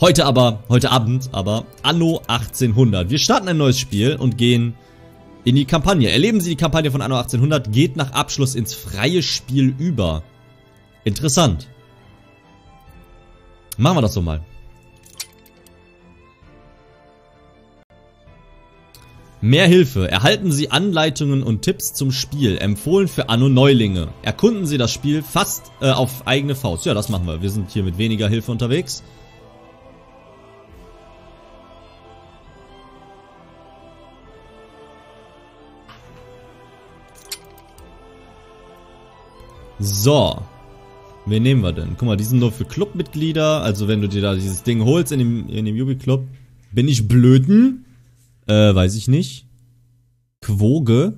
Heute aber, heute Abend aber, Anno 1800. Wir starten ein neues Spiel und gehen in die Kampagne. Erleben Sie die Kampagne von Anno 1800, geht nach Abschluss ins freie Spiel über. Interessant. Machen wir das so mal. Mehr Hilfe. Erhalten Sie Anleitungen und Tipps zum Spiel. Empfohlen für Anno Neulinge. Erkunden Sie das Spiel fast äh, auf eigene Faust. Ja, das machen wir. Wir sind hier mit weniger Hilfe unterwegs. So. Wen nehmen wir denn? Guck mal, die sind nur für Clubmitglieder. Also wenn du dir da dieses Ding holst in dem, in dem Yubi-Club. Bin ich blöden? Äh, weiß ich nicht. Quoge.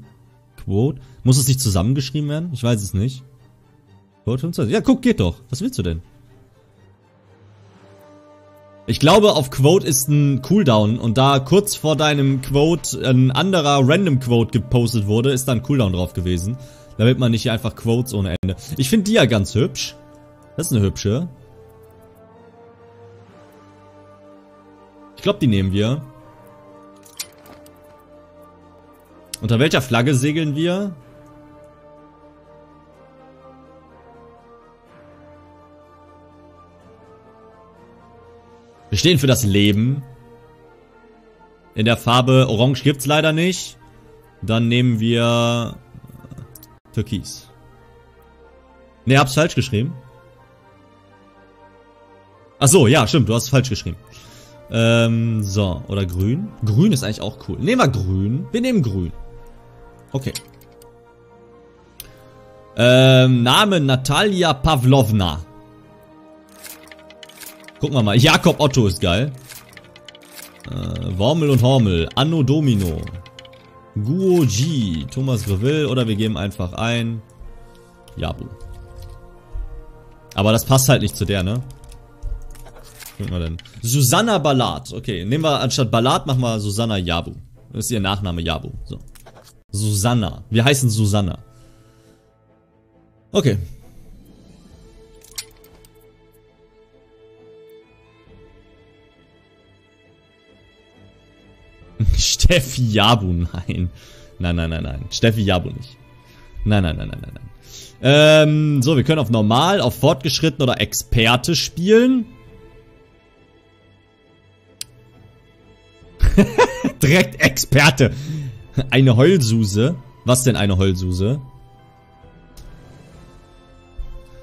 Quote. Muss es nicht zusammengeschrieben werden? Ich weiß es nicht. Quote 25. Ja, guck, geht doch. Was willst du denn? Ich glaube, auf Quote ist ein Cooldown und da kurz vor deinem Quote ein anderer Random Quote gepostet wurde, ist da ein Cooldown drauf gewesen. Damit man nicht hier einfach Quotes ohne Ende. Ich finde die ja ganz hübsch. Das ist eine hübsche. Ich glaube, die nehmen wir. Unter welcher Flagge segeln wir? Wir stehen für das Leben. In der Farbe Orange gibt's leider nicht. Dann nehmen wir Türkis. Ne, hab's falsch geschrieben. Ach so, ja, stimmt, du hast es falsch geschrieben. Ähm, so, oder grün? Grün ist eigentlich auch cool. Nehmen wir grün. Wir nehmen grün. Okay. Ähm, Name Natalia Pavlovna. Gucken wir mal. Jakob Otto ist geil. Äh, Wormel und Hormel. Anno Domino. Guo Ji, Thomas Greville oder wir geben einfach ein Yabu. Aber das passt halt nicht zu der, ne? Was wir denn? Susanna Ballard. Okay, nehmen wir anstatt Ballard machen wir Susanna Yabu. Das ist ihr Nachname Yabu. So. Susanna. Wir heißen Susanna. Okay. Steffi Jabu, nein. Nein, nein, nein, nein. Steffi Jabu nicht. Nein, nein, nein, nein, nein. Ähm, so, wir können auf normal, auf fortgeschritten oder Experte spielen. Direkt Experte. Eine Heulsuse. Was denn eine Heulsuse?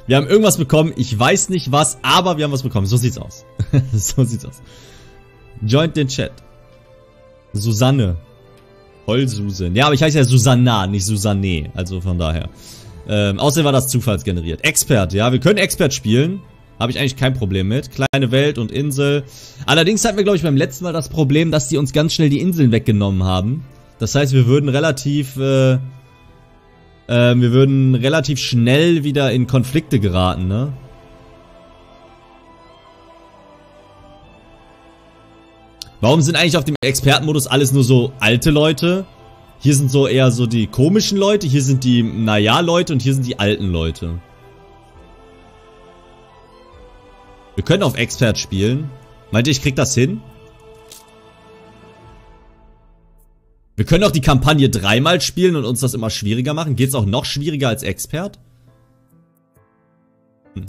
Wir haben irgendwas bekommen. Ich weiß nicht was, aber wir haben was bekommen. So sieht's aus. so sieht's aus. Joint den Chat. Susanne. Heulsuse. Ja, aber ich heiße ja Susanna, nicht Susanne. Also von daher. Ähm, außerdem war das zufallsgeneriert. Expert, ja, wir können Expert spielen. Habe ich eigentlich kein Problem mit. Kleine Welt und Insel. Allerdings hatten wir, glaube ich, beim letzten Mal das Problem, dass die uns ganz schnell die Inseln weggenommen haben. Das heißt, wir würden relativ, äh, äh, wir würden relativ schnell wieder in Konflikte geraten, ne? Warum sind eigentlich auf dem Expertenmodus alles nur so alte Leute? Hier sind so eher so die komischen Leute, hier sind die naja Leute und hier sind die alten Leute. Wir können auf Expert spielen. Meint ihr, ich krieg das hin? Wir können auch die Kampagne dreimal spielen und uns das immer schwieriger machen. Geht's auch noch schwieriger als Expert? Hm.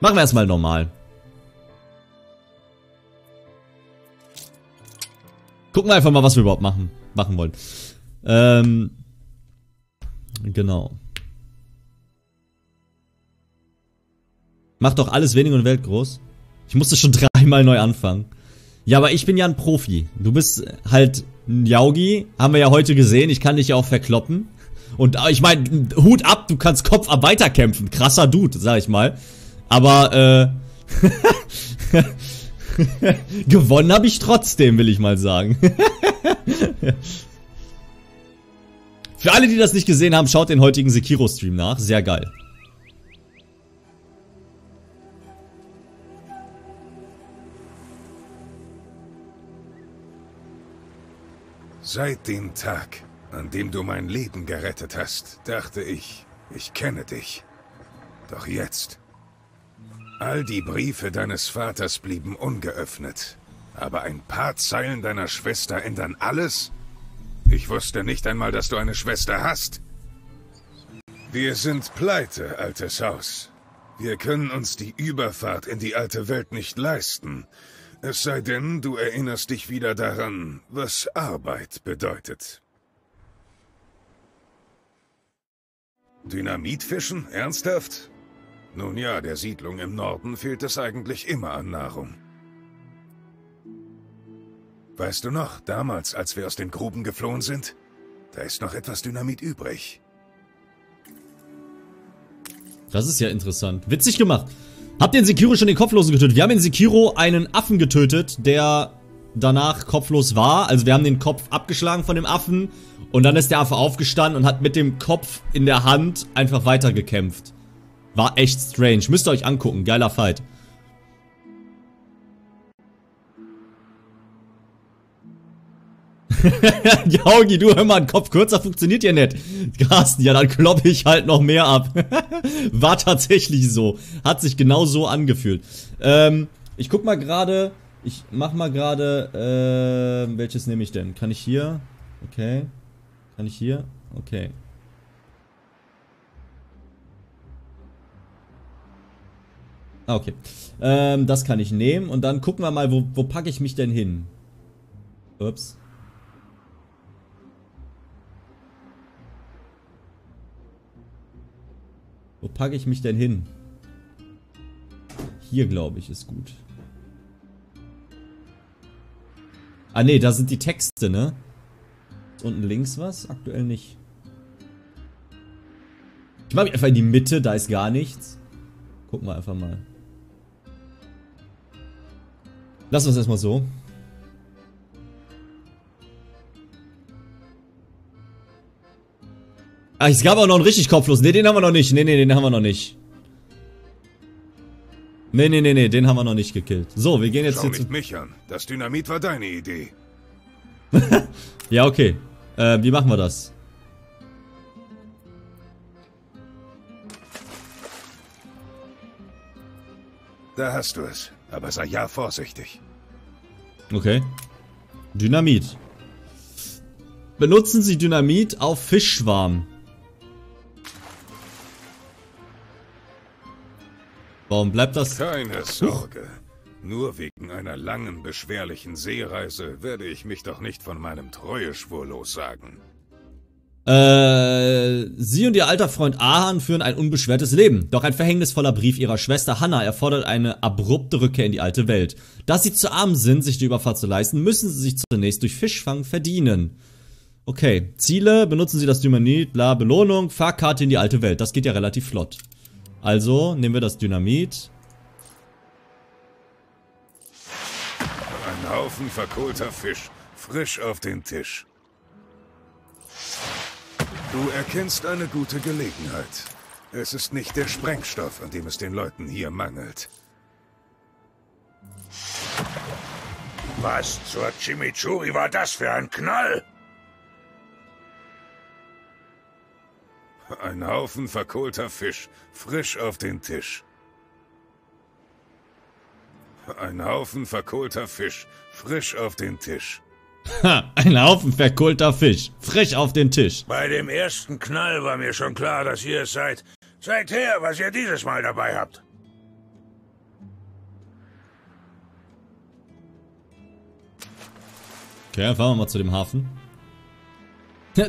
Machen wir erstmal normal. Gucken wir einfach mal, was wir überhaupt machen, machen wollen. Ähm, genau. Mach doch alles wenig und Welt groß. Ich musste schon dreimal neu anfangen. Ja, aber ich bin ja ein Profi. Du bist halt ein Yaugi, haben wir ja heute gesehen. Ich kann dich ja auch verkloppen. Und äh, ich meine, Hut ab, du kannst Kopf ab weiterkämpfen. Krasser Dude, sag ich mal. Aber, äh, gewonnen habe ich trotzdem, will ich mal sagen. Für alle, die das nicht gesehen haben, schaut den heutigen Sekiro-Stream nach. Sehr geil. Seit dem Tag, an dem du mein Leben gerettet hast, dachte ich, ich kenne dich. Doch jetzt. All die Briefe deines Vaters blieben ungeöffnet. Aber ein paar Zeilen deiner Schwester ändern alles? Ich wusste nicht einmal, dass du eine Schwester hast. Wir sind pleite, altes Haus. Wir können uns die Überfahrt in die alte Welt nicht leisten. Es sei denn, du erinnerst dich wieder daran, was Arbeit bedeutet. Dynamitfischen? Ernsthaft? Nun ja, der Siedlung im Norden fehlt es eigentlich immer an Nahrung. Weißt du noch, damals, als wir aus den Gruben geflohen sind? Da ist noch etwas Dynamit übrig. Das ist ja interessant. Witzig gemacht. Habt ihr in Sekiro schon den Kopflosen getötet? Wir haben in Sekiro einen Affen getötet, der danach kopflos war. Also wir haben den Kopf abgeschlagen von dem Affen und dann ist der Affe aufgestanden und hat mit dem Kopf in der Hand einfach weitergekämpft. War echt strange. Müsst ihr euch angucken. Geiler Fight. Jaugi, du hör mal, ein Kopf kürzer funktioniert ja nicht. Carsten, ja, dann kloppe ich halt noch mehr ab. War tatsächlich so. Hat sich genau so angefühlt. Ähm, ich guck mal gerade, ich mach mal gerade, äh, welches nehme ich denn? Kann ich hier? Okay. Kann ich hier? Okay. Ah, okay. Ähm, das kann ich nehmen und dann gucken wir mal, wo, wo packe ich mich denn hin? Ups. Wo packe ich mich denn hin? Hier, glaube ich, ist gut. Ah, ne, da sind die Texte, ne? Ist unten links was? Aktuell nicht. Ich mache mich einfach in die Mitte, da ist gar nichts. Gucken wir einfach mal. Lassen wir es erstmal so. Ah, es gab auch noch einen richtig kopflos. Ne, den haben wir noch nicht. Ne, ne, den haben wir noch nicht. Ne, ne, ne, ne, den haben wir noch nicht gekillt. So, wir gehen jetzt Schau hier zu... mich an. Das Dynamit war deine Idee. Ja, okay. Äh, wie machen wir das? Da hast du es. Aber sei ja vorsichtig. Okay. Dynamit. Benutzen Sie Dynamit auf Fischschwarm. Warum bleibt das... Keine Sorge. Nur wegen einer langen, beschwerlichen Seereise werde ich mich doch nicht von meinem Treueschwur lossagen. Äh, sie und ihr alter Freund Ahan führen ein unbeschwertes Leben. Doch ein verhängnisvoller Brief ihrer Schwester Hannah erfordert eine abrupte Rückkehr in die alte Welt. Da sie zu arm sind, sich die Überfahrt zu leisten, müssen sie sich zunächst durch Fischfang verdienen. Okay, Ziele, benutzen sie das Dynamit, bla, Belohnung, Fahrkarte in die alte Welt. Das geht ja relativ flott. Also, nehmen wir das Dynamit. Ein Haufen verkohlter Fisch, frisch auf den Tisch. Du erkennst eine gute Gelegenheit. Es ist nicht der Sprengstoff, an dem es den Leuten hier mangelt. Was zur Chimichurri war das für ein Knall? Ein Haufen verkohlter Fisch, frisch auf den Tisch. Ein Haufen verkohlter Fisch, frisch auf den Tisch. Ha, ein Haufen verkohlter Fisch. Frisch auf den Tisch. Bei dem ersten Knall war mir schon klar, dass ihr es seid. Seid her, was ihr dieses Mal dabei habt. Okay, dann fahren wir mal zu dem Hafen.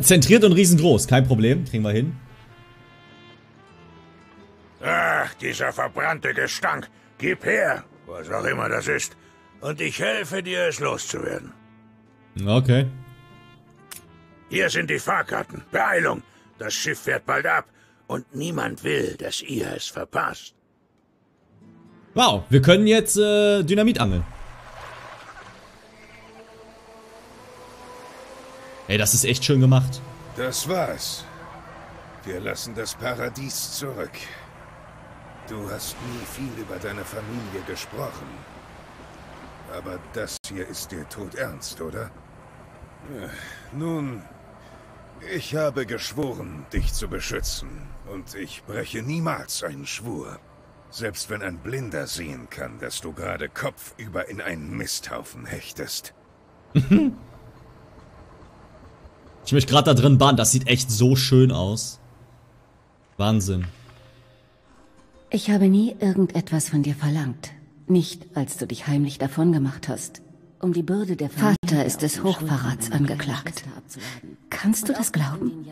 Zentriert und riesengroß, kein Problem, kriegen wir hin. Ach, dieser verbrannte Gestank. Gib her, was auch immer das ist. Und ich helfe dir, es loszuwerden. Okay. Hier sind die Fahrkarten. Beeilung. Das Schiff fährt bald ab. Und niemand will, dass ihr es verpasst. Wow, wir können jetzt äh, Dynamit angeln. Ey, das ist echt schön gemacht. Das war's. Wir lassen das Paradies zurück. Du hast nie viel über deine Familie gesprochen. Aber das hier ist dir todernst, oder? Nun, Ich habe geschworen, dich zu beschützen. Und ich breche niemals einen Schwur. Selbst wenn ein Blinder sehen kann, dass du gerade kopfüber in einen Misthaufen hechtest. ich möchte gerade da drin bahnen. Das sieht echt so schön aus. Wahnsinn. Ich habe nie irgendetwas von dir verlangt. Nicht, als du dich heimlich davon gemacht hast. Um die Bürde der Familie Vater ist des Hochverrats angeklagt. Kannst du das glauben?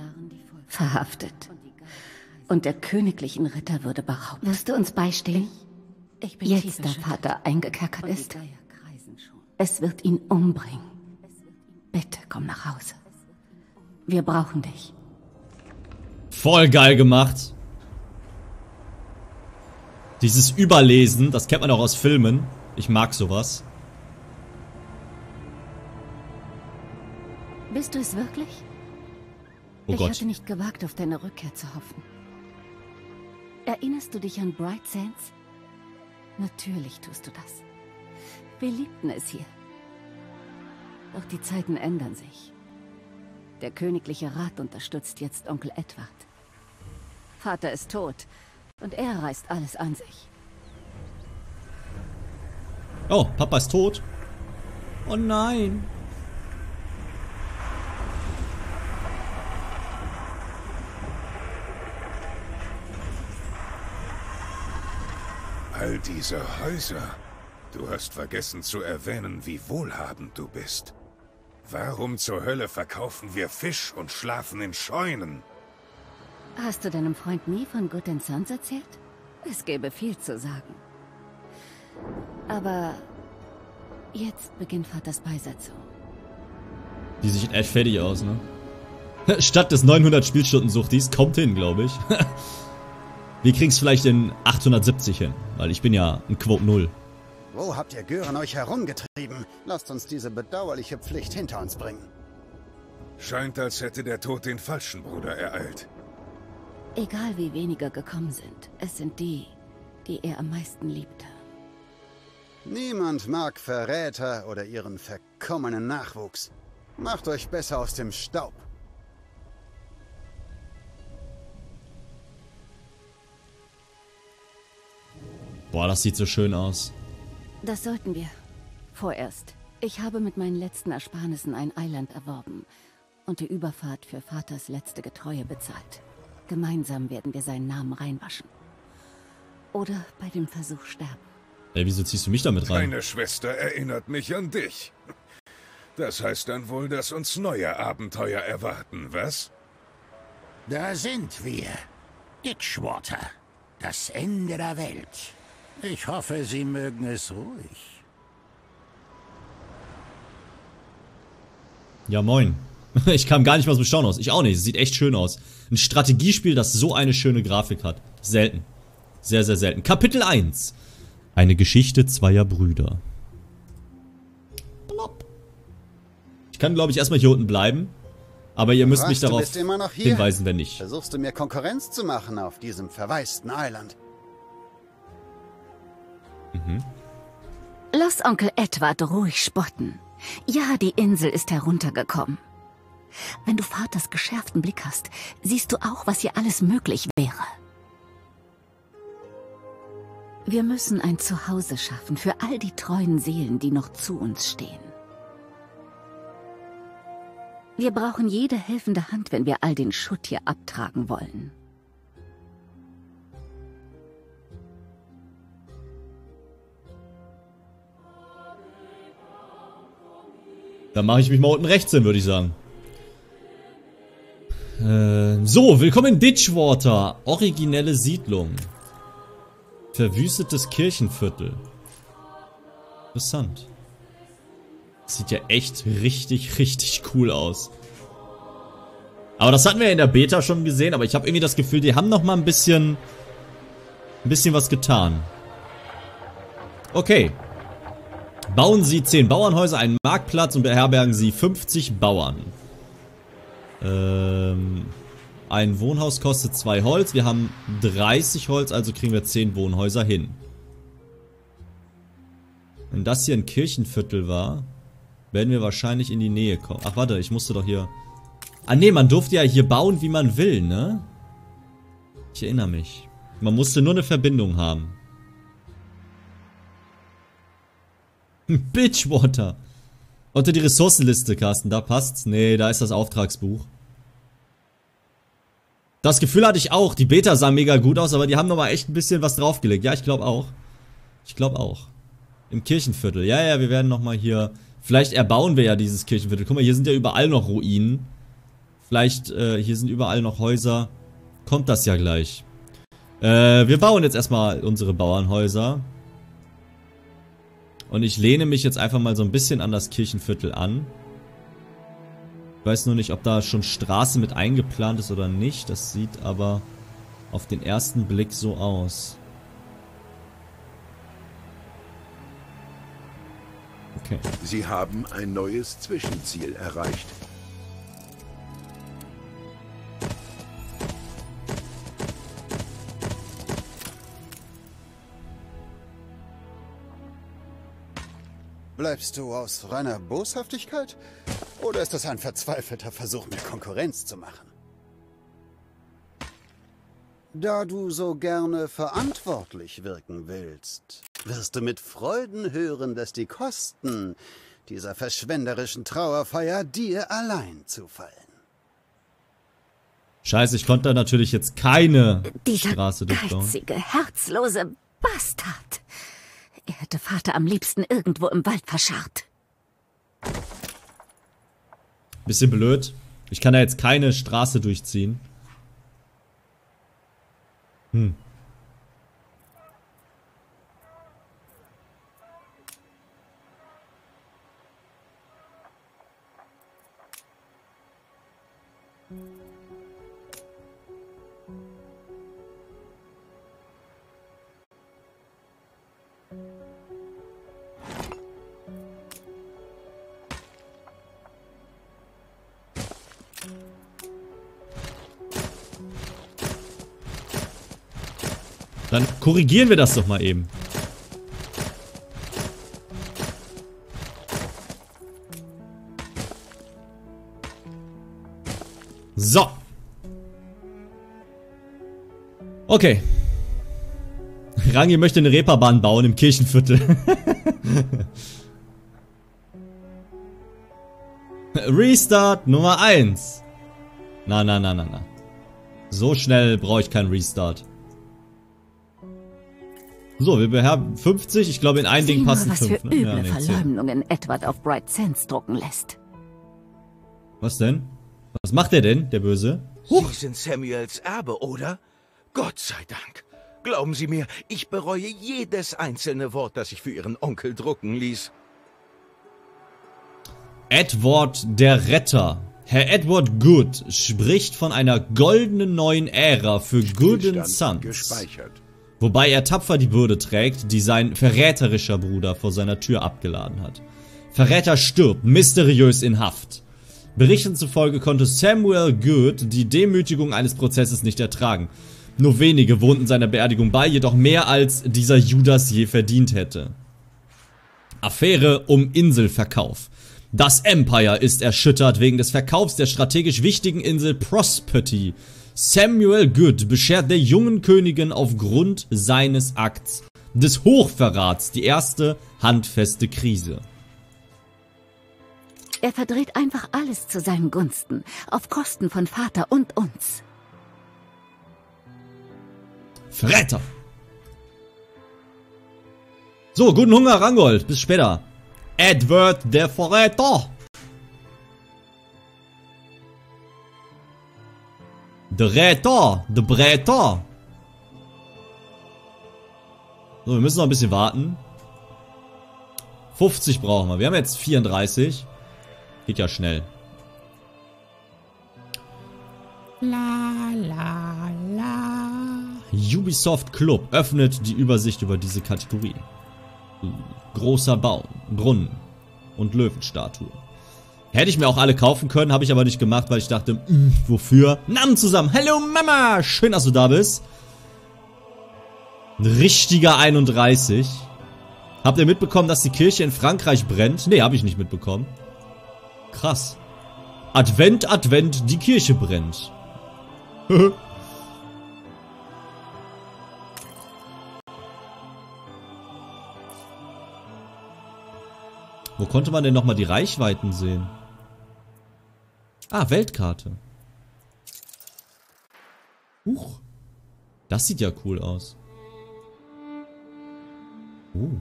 Verhaftet. Und der königlichen Ritter würde behaupten. Wirst du uns beistehen? Jetzt, da Vater eingekerkert ist. Es wird ihn umbringen. Bitte komm nach Hause. Wir brauchen dich. Voll geil gemacht. Dieses Überlesen, das kennt man auch aus Filmen. Ich mag sowas. Bist du es wirklich? Oh ich Gott. hatte nicht gewagt, auf deine Rückkehr zu hoffen. Erinnerst du dich an Bright Sands? Natürlich tust du das. Wir liebten es hier. Doch die Zeiten ändern sich. Der königliche Rat unterstützt jetzt Onkel Edward. Vater ist tot und er reißt alles an sich. Oh, Papa ist tot. Oh nein. All diese Häuser. Du hast vergessen zu erwähnen, wie wohlhabend du bist. Warum zur Hölle verkaufen wir Fisch und schlafen in Scheunen? Hast du deinem Freund nie von Good and Sons erzählt? Es gäbe viel zu sagen. Aber jetzt beginnt Vaters Beisetzung. Die sieht echt fertig aus, ne? Statt des 900 Spielstunden Suchtis kommt hin, glaube ich. Wir kriegen's vielleicht in 870 hin, weil ich bin ja ein Quote 0. Wo habt ihr Gören euch herumgetrieben? Lasst uns diese bedauerliche Pflicht hinter uns bringen. Scheint, als hätte der Tod den falschen Bruder ereilt. Egal wie wenige gekommen sind, es sind die, die er am meisten liebte. Niemand mag Verräter oder ihren verkommenen Nachwuchs. Macht euch besser aus dem Staub. Boah, das sieht so schön aus. Das sollten wir. Vorerst. Ich habe mit meinen letzten Ersparnissen ein Eiland erworben und die Überfahrt für Vaters letzte Getreue bezahlt. Gemeinsam werden wir seinen Namen reinwaschen. Oder bei dem Versuch sterben. Ey, wieso ziehst du mich damit rein? Deine Schwester erinnert mich an dich. Das heißt dann wohl, dass uns neue Abenteuer erwarten, was? Da sind wir. Ditchwater. Das Ende der Welt. Ich hoffe, Sie mögen es ruhig. Ja, moin. Ich kam gar nicht mal aus dem Staunen aus. Ich auch nicht. Es sieht echt schön aus. Ein Strategiespiel, das so eine schöne Grafik hat. Selten. Sehr, sehr selten. Kapitel 1. Eine Geschichte zweier Brüder. Plopp. Ich kann, glaube ich, erstmal hier unten bleiben. Aber ihr müsst mich darauf bist immer noch hier? hinweisen, wenn nicht. Versuchst du mir Konkurrenz zu machen auf diesem verwaisten Eiland? Lass Onkel Edward ruhig spotten. Ja, die Insel ist heruntergekommen. Wenn du Vaters geschärften Blick hast, siehst du auch, was hier alles möglich wäre. Wir müssen ein Zuhause schaffen für all die treuen Seelen, die noch zu uns stehen. Wir brauchen jede helfende Hand, wenn wir all den Schutt hier abtragen wollen. Dann mache ich mich mal unten rechts hin, würde ich sagen. Äh, so, willkommen in Ditchwater. Originelle Siedlung. Verwüstetes Kirchenviertel. Interessant. Sieht ja echt richtig, richtig cool aus. Aber das hatten wir ja in der Beta schon gesehen, aber ich habe irgendwie das Gefühl, die haben noch mal ein bisschen, ein bisschen was getan. Okay. Bauen Sie 10 Bauernhäuser, einen Marktplatz und beherbergen Sie 50 Bauern. Ähm, ein Wohnhaus kostet 2 Holz. Wir haben 30 Holz, also kriegen wir 10 Wohnhäuser hin. Wenn das hier ein Kirchenviertel war, werden wir wahrscheinlich in die Nähe kommen. Ach warte, ich musste doch hier... Ah nee, man durfte ja hier bauen, wie man will, ne? Ich erinnere mich. Man musste nur eine Verbindung haben. Bitchwater. Unter die Ressourcenliste, Carsten. Da passt's. Nee, da ist das Auftragsbuch. Das Gefühl hatte ich auch. Die Beta sah mega gut aus, aber die haben nochmal echt ein bisschen was draufgelegt. Ja, ich glaube auch. Ich glaube auch. Im Kirchenviertel. Ja, ja, wir werden nochmal hier... Vielleicht erbauen wir ja dieses Kirchenviertel. Guck mal, hier sind ja überall noch Ruinen. Vielleicht, äh, hier sind überall noch Häuser. Kommt das ja gleich. Äh, wir bauen jetzt erstmal unsere Bauernhäuser. Und ich lehne mich jetzt einfach mal so ein bisschen an das Kirchenviertel an. Ich weiß nur nicht, ob da schon Straße mit eingeplant ist oder nicht. Das sieht aber auf den ersten Blick so aus. Okay. Sie haben ein neues Zwischenziel erreicht. Bleibst du aus reiner Boshaftigkeit? Oder ist das ein verzweifelter Versuch, mir Konkurrenz zu machen? Da du so gerne verantwortlich wirken willst, wirst du mit Freuden hören, dass die Kosten dieser verschwenderischen Trauerfeier dir allein zufallen. Scheiße, ich konnte da natürlich jetzt keine Dieser Straße durchbauen. geizige, herzlose Bastard. Er hätte Vater am liebsten irgendwo im Wald verscharrt. Bisschen blöd. Ich kann da jetzt keine Straße durchziehen. Hm. Korrigieren wir das doch mal eben. So. Okay. Rangi möchte eine Reeperbahn bauen im Kirchenviertel. Restart Nummer 1. Na, na, na, na, na. So schnell brauche ich keinen Restart. So, wir beherben 50. Ich glaube, in ein Sieh Ding passen was für 5. Ne? üble Ja, nee, 10. Verleumdungen Edward auf Bright Sands drucken lässt. Was denn? Was macht der denn, der Böse? Sie sind Samuels Erbe, oder? Gott sei Dank. Glauben Sie mir, ich bereue jedes einzelne Wort, das ich für Ihren Onkel drucken ließ. Edward der Retter. Herr Edward Good spricht von einer goldenen neuen Ära für Gooden Stillstand Sons. Gespeichert. Wobei er tapfer die Bürde trägt, die sein verräterischer Bruder vor seiner Tür abgeladen hat. Verräter stirbt mysteriös in Haft. Berichten zufolge konnte Samuel Good die Demütigung eines Prozesses nicht ertragen. Nur wenige wohnten seiner Beerdigung bei, jedoch mehr als dieser Judas je verdient hätte. Affäre um Inselverkauf. Das Empire ist erschüttert wegen des Verkaufs der strategisch wichtigen Insel Prosperity. Samuel Good beschert der jungen Königin aufgrund seines Akts des Hochverrats die erste handfeste Krise. Er verdreht einfach alles zu seinen Gunsten, auf Kosten von Vater und uns. Verräter! So, guten Hunger, Rangold. Bis später. Edward der Verräter. Der Räter. Der Bräter. So, wir müssen noch ein bisschen warten. 50 brauchen wir. Wir haben jetzt 34. Geht ja schnell. La la la. Ubisoft Club öffnet die Übersicht über diese Kategorie. Großer Baum, Brunnen und Löwenstatue. Hätte ich mir auch alle kaufen können, habe ich aber nicht gemacht, weil ich dachte, mh, wofür? Namen zusammen. Hallo Mama, schön, dass du da bist. Ein richtiger 31. Habt ihr mitbekommen, dass die Kirche in Frankreich brennt? Nee, habe ich nicht mitbekommen. Krass. Advent, Advent, die Kirche brennt. Wo konnte man denn nochmal die Reichweiten sehen? Ah, Weltkarte. Huch. Das sieht ja cool aus. Oh.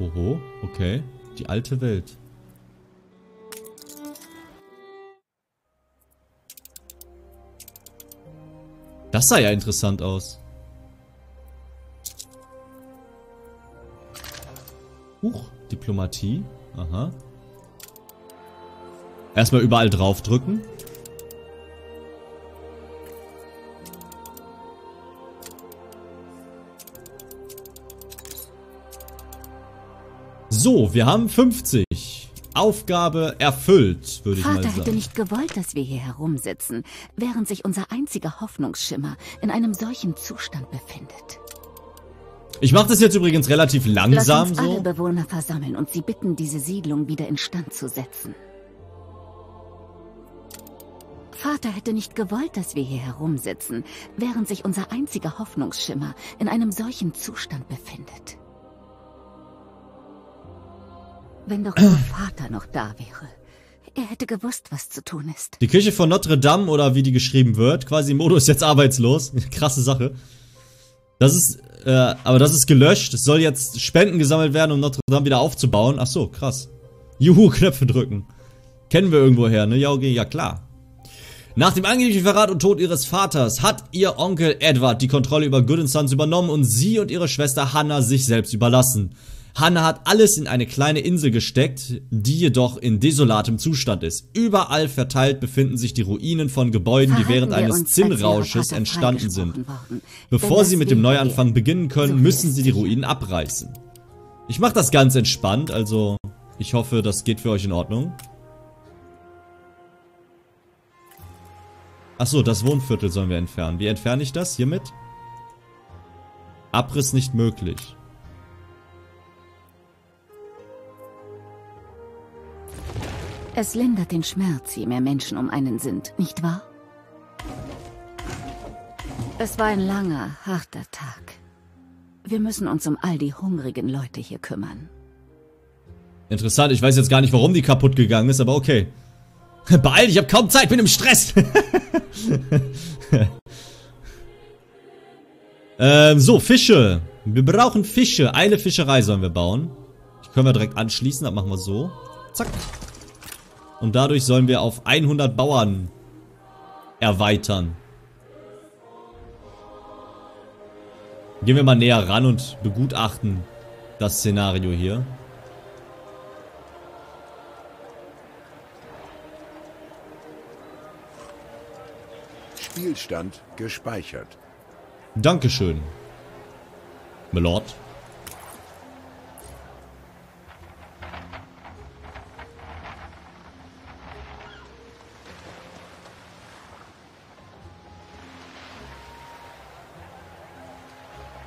Oho, okay. Die alte Welt. Das sah ja interessant aus. Huch, Diplomatie. Aha. Erstmal überall draufdrücken. So, wir haben 50. Aufgabe erfüllt, würde ich Vater mal sagen. hätte nicht gewollt, dass wir hier herumsitzen, während sich unser einziger Hoffnungsschimmer in einem solchen Zustand befindet. Ich mache das jetzt übrigens relativ Lass langsam uns alle so. Bewohner versammeln und sie bitten, diese Siedlung wieder instand zu setzen. Vater hätte nicht gewollt, dass wir hier herumsitzen, während sich unser einziger Hoffnungsschimmer in einem solchen Zustand befindet. Wenn doch nur Vater noch da wäre. Er hätte gewusst, was zu tun ist. Die Kirche von Notre Dame oder wie die geschrieben wird, quasi Modo ist jetzt arbeitslos. Krasse Sache. Das ist, äh, aber das ist gelöscht. Es soll jetzt Spenden gesammelt werden, um Notre Dame wieder aufzubauen. Ach so, krass. Juhu, Knöpfe drücken. Kennen wir irgendwo her, ne? Ja, okay, ja klar. Nach dem angeblichen Verrat und Tod ihres Vaters hat ihr Onkel Edward die Kontrolle über Good Sons übernommen und sie und ihre Schwester Hannah sich selbst überlassen. Hannah hat alles in eine kleine Insel gesteckt, die jedoch in desolatem Zustand ist. Überall verteilt befinden sich die Ruinen von Gebäuden, die während Verhalten eines Zinnrausches entstanden sind. Bevor sie mit dem Neuanfang beginnen können, So müssen sie die. Ruinen abreißen. Ich mache das ganz entspannt, also ich hoffe, das geht für euch in Ordnung. Achso, das Wohnviertel sollen wir entfernen. Wie entferne ich das? Hiermit? Abriss nicht möglich. Es lindert den Schmerz, je mehr Menschen um einen sind, nicht wahr? Es war ein langer, harter Tag. Wir müssen uns um all die hungrigen Leute hier kümmern. Interessant, ich weiß jetzt gar nicht, warum die kaputt gegangen ist, aber okay. Beeil dich, ich hab kaum Zeit, bin im Stress. ähm, so, Fische. Wir brauchen Fische. Eine Fischerei sollen wir bauen. Die können wir direkt anschließen, das machen wir so. Zack. Und dadurch sollen wir auf 100 Bauern erweitern. Gehen wir mal näher ran und begutachten das Szenario hier. Spielstand gespeichert. Dankeschön. Milord.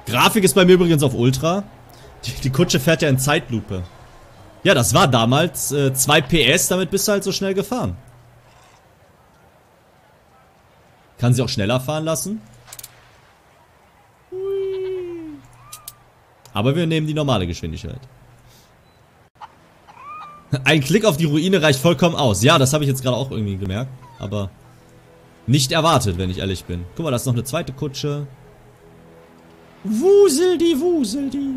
Grafik ist bei mir übrigens auf Ultra. Die, die Kutsche fährt ja in Zeitlupe. Ja, das war damals äh, 2 PS, damit bist du halt so schnell gefahren. Kann sie auch schneller fahren lassen? Aber wir nehmen die normale Geschwindigkeit. Ein Klick auf die Ruine reicht vollkommen aus. Ja, das habe ich jetzt gerade auch irgendwie gemerkt. Aber nicht erwartet, wenn ich ehrlich bin. Guck mal, da ist noch eine zweite Kutsche. Wusel die, wusel die.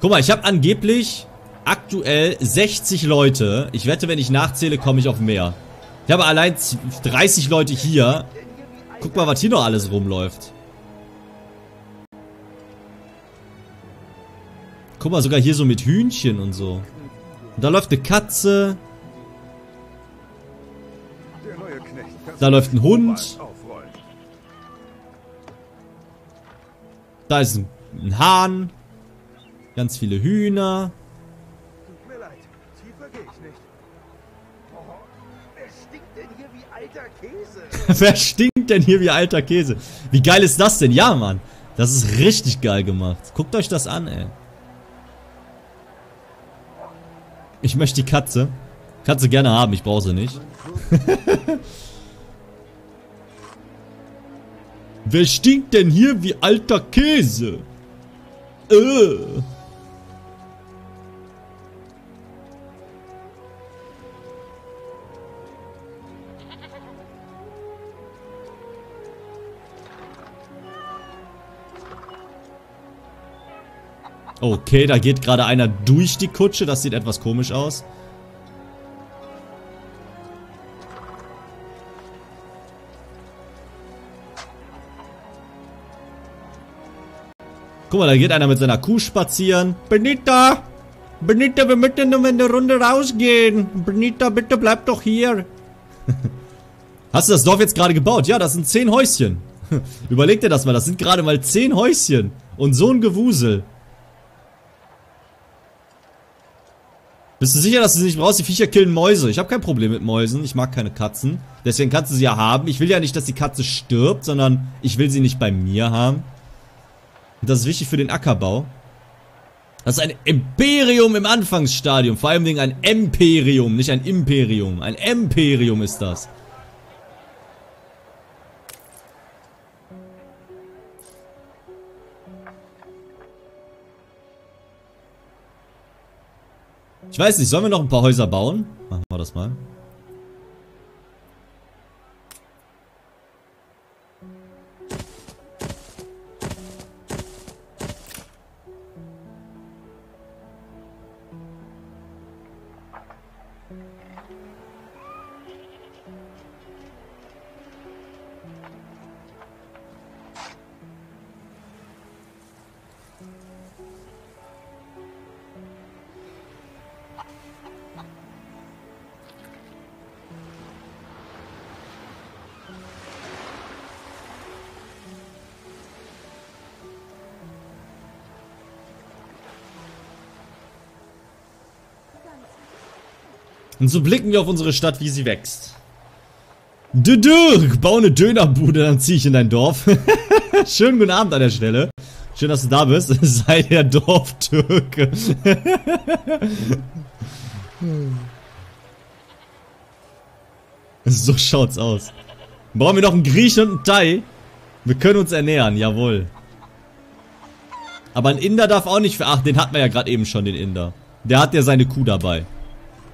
Guck mal, ich habe angeblich aktuell 60 Leute. Ich wette, wenn ich nachzähle, komme ich auf mehr. Ich habe allein 30 Leute hier. Guck mal, was hier noch alles rumläuft. Guck mal, sogar hier so mit Hühnchen und so. Und da läuft eine Katze. Da läuft ein Hund. Da ist ein, ein Hahn. Ganz viele Hühner. Wer stinkt denn hier wie alter Käse? Wie geil ist das denn? Ja, Mann. Das ist richtig geil gemacht. Guckt euch das an, ey. Ich möchte die Katze. Katze gerne haben, ich brauche sie nicht. Wer stinkt denn hier wie alter Käse? Äh. Okay, da geht gerade einer durch die Kutsche. Das sieht etwas komisch aus. Guck mal, da geht einer mit seiner Kuh spazieren. Benita! Benita, wir möchten nur eine Runde rausgehen. Benita, bitte bleib doch hier. Hast du das Dorf jetzt gerade gebaut? Ja, das sind zehn Häuschen. Überleg dir das mal, das sind gerade mal zehn Häuschen. Und so ein Gewusel. Bist du sicher, dass du sie nicht brauchst? Die Viecher killen Mäuse. Ich habe kein Problem mit Mäusen. Ich mag keine Katzen. Deswegen kannst du sie ja haben. Ich will ja nicht, dass die Katze stirbt, sondern ich will sie nicht bei mir haben. Und das ist wichtig für den Ackerbau. Das ist ein Imperium im Anfangsstadium. Vor allem ein Imperium, nicht ein Imperium. Ein Imperium ist das. Ich weiß nicht, sollen wir noch ein paar Häuser bauen? Machen wir das mal. Und so blicken wir auf unsere Stadt, wie sie wächst. Du Dirk, bau eine Dönerbude, dann ziehe ich in dein Dorf. Schönen guten Abend an der Stelle. Schön, dass du da bist. Sei der Dorftürke. so schaut's aus. Brauchen wir noch einen Griechen und einen Thai? Wir können uns ernähren, jawohl. Aber ein Inder darf auch nicht für... Ach, den hatten wir ja gerade eben schon, den Inder. Der hat ja seine Kuh dabei.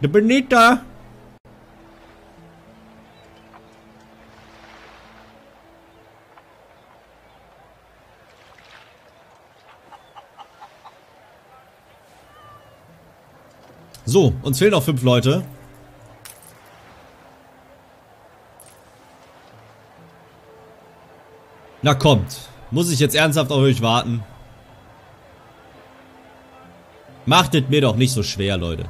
Der Benita. So, uns fehlen noch fünf Leute. Na kommt. Muss ich jetzt ernsthaft auf euch warten? Macht es mir doch nicht so schwer, Leute.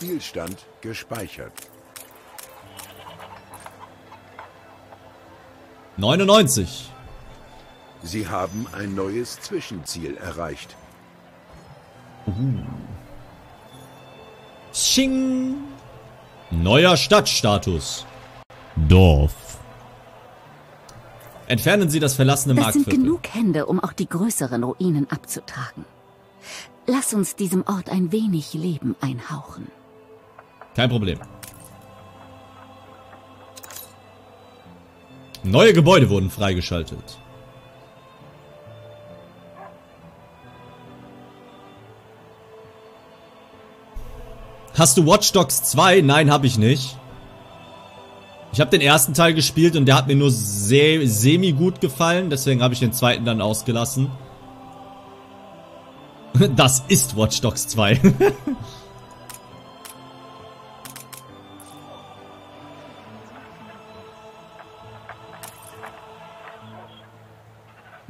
Spielstand gespeichert. 99. Sie haben ein neues Zwischenziel erreicht. Sching. Neuer Stadtstatus. Dorf. Entfernen Sie das verlassene Das sind Marktviertel. genug Hände, um auch die größeren Ruinen abzutragen. Lass uns diesem Ort ein wenig Leben einhauchen. Kein Problem. Neue Gebäude wurden freigeschaltet. Hast du Watch Dogs 2? Nein, habe ich nicht. Ich habe den ersten Teil gespielt und der hat mir nur se semi gut gefallen, deswegen habe ich den zweiten dann ausgelassen. Das ist Watch Dogs 2.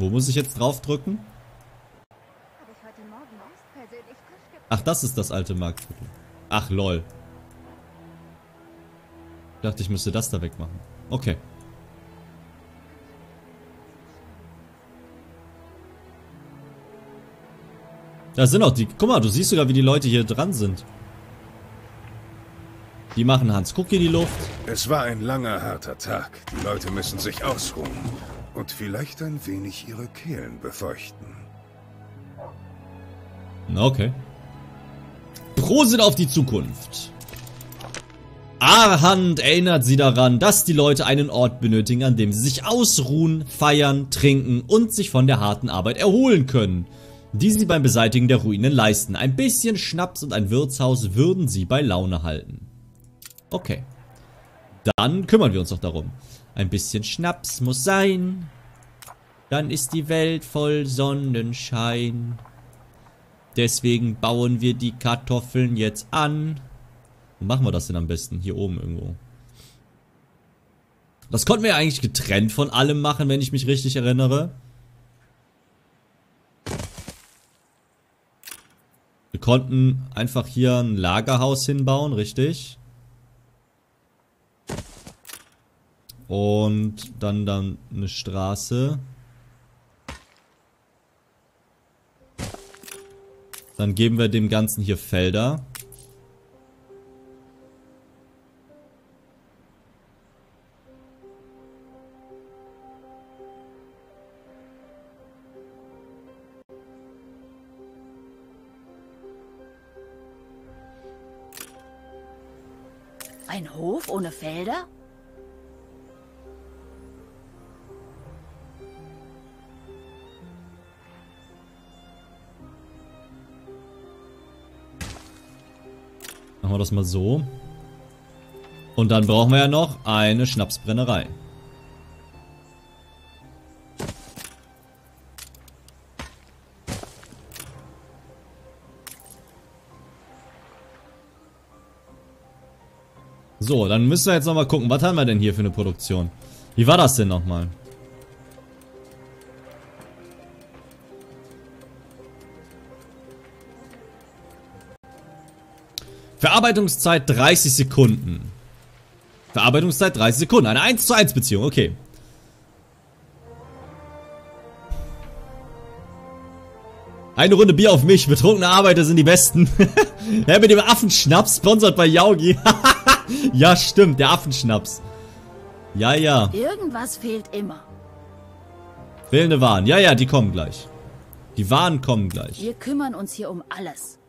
Wo muss ich jetzt draufdrücken? Ach, das ist das alte Marktviertel. Ach, lol. Ich dachte, ich müsste das da wegmachen. Okay. Da sind auch die... Guck mal, du siehst sogar, wie die Leute hier dran sind. Die machen Hans. Guck in die Luft. Es war ein langer, harter Tag. Die Leute müssen sich ausruhen und vielleicht ein wenig ihre Kehlen befeuchten. Okay. Prosit auf die Zukunft. Arhand erinnert sie daran, dass die Leute einen Ort benötigen, an dem sie sich ausruhen, feiern, trinken und sich von der harten Arbeit erholen können, die sie beim Beseitigen der Ruinen leisten. Ein bisschen Schnaps und ein Wirtshaus würden sie bei Laune halten. Okay. Dann kümmern wir uns doch darum. Ein bisschen Schnaps muss sein. Dann ist die Welt voll Sonnenschein. Deswegen bauen wir die Kartoffeln jetzt an. Wo machen wir das denn am besten? Hier oben irgendwo. Das konnten wir ja eigentlich getrennt von allem machen, wenn ich mich richtig erinnere. Wir konnten einfach hier ein Lagerhaus hinbauen, richtig? Und dann dann eine Straße. Dann geben wir dem Ganzen hier Felder. Ein Hof ohne Felder? Machen wir das mal so. Und dann brauchen wir ja noch eine Schnapsbrennerei. So, dann müssen wir jetzt nochmal gucken, was haben wir denn hier für eine Produktion? Wie war das denn nochmal? Verarbeitungszeit 30 Sekunden. Verarbeitungszeit 30 Sekunden. Eine 1 zu 1 Beziehung, okay. Eine Runde Bier auf mich. Betrunkene Arbeiter sind die Besten. ja, mit dem Affenschnaps, sponsert bei Yaugi. ja, stimmt, der Affenschnaps. Ja, ja. Irgendwas fehlt immer. Fehlende Waren. Ja, ja, die kommen gleich. Die Waren kommen gleich. Wir kümmern uns hier um alles.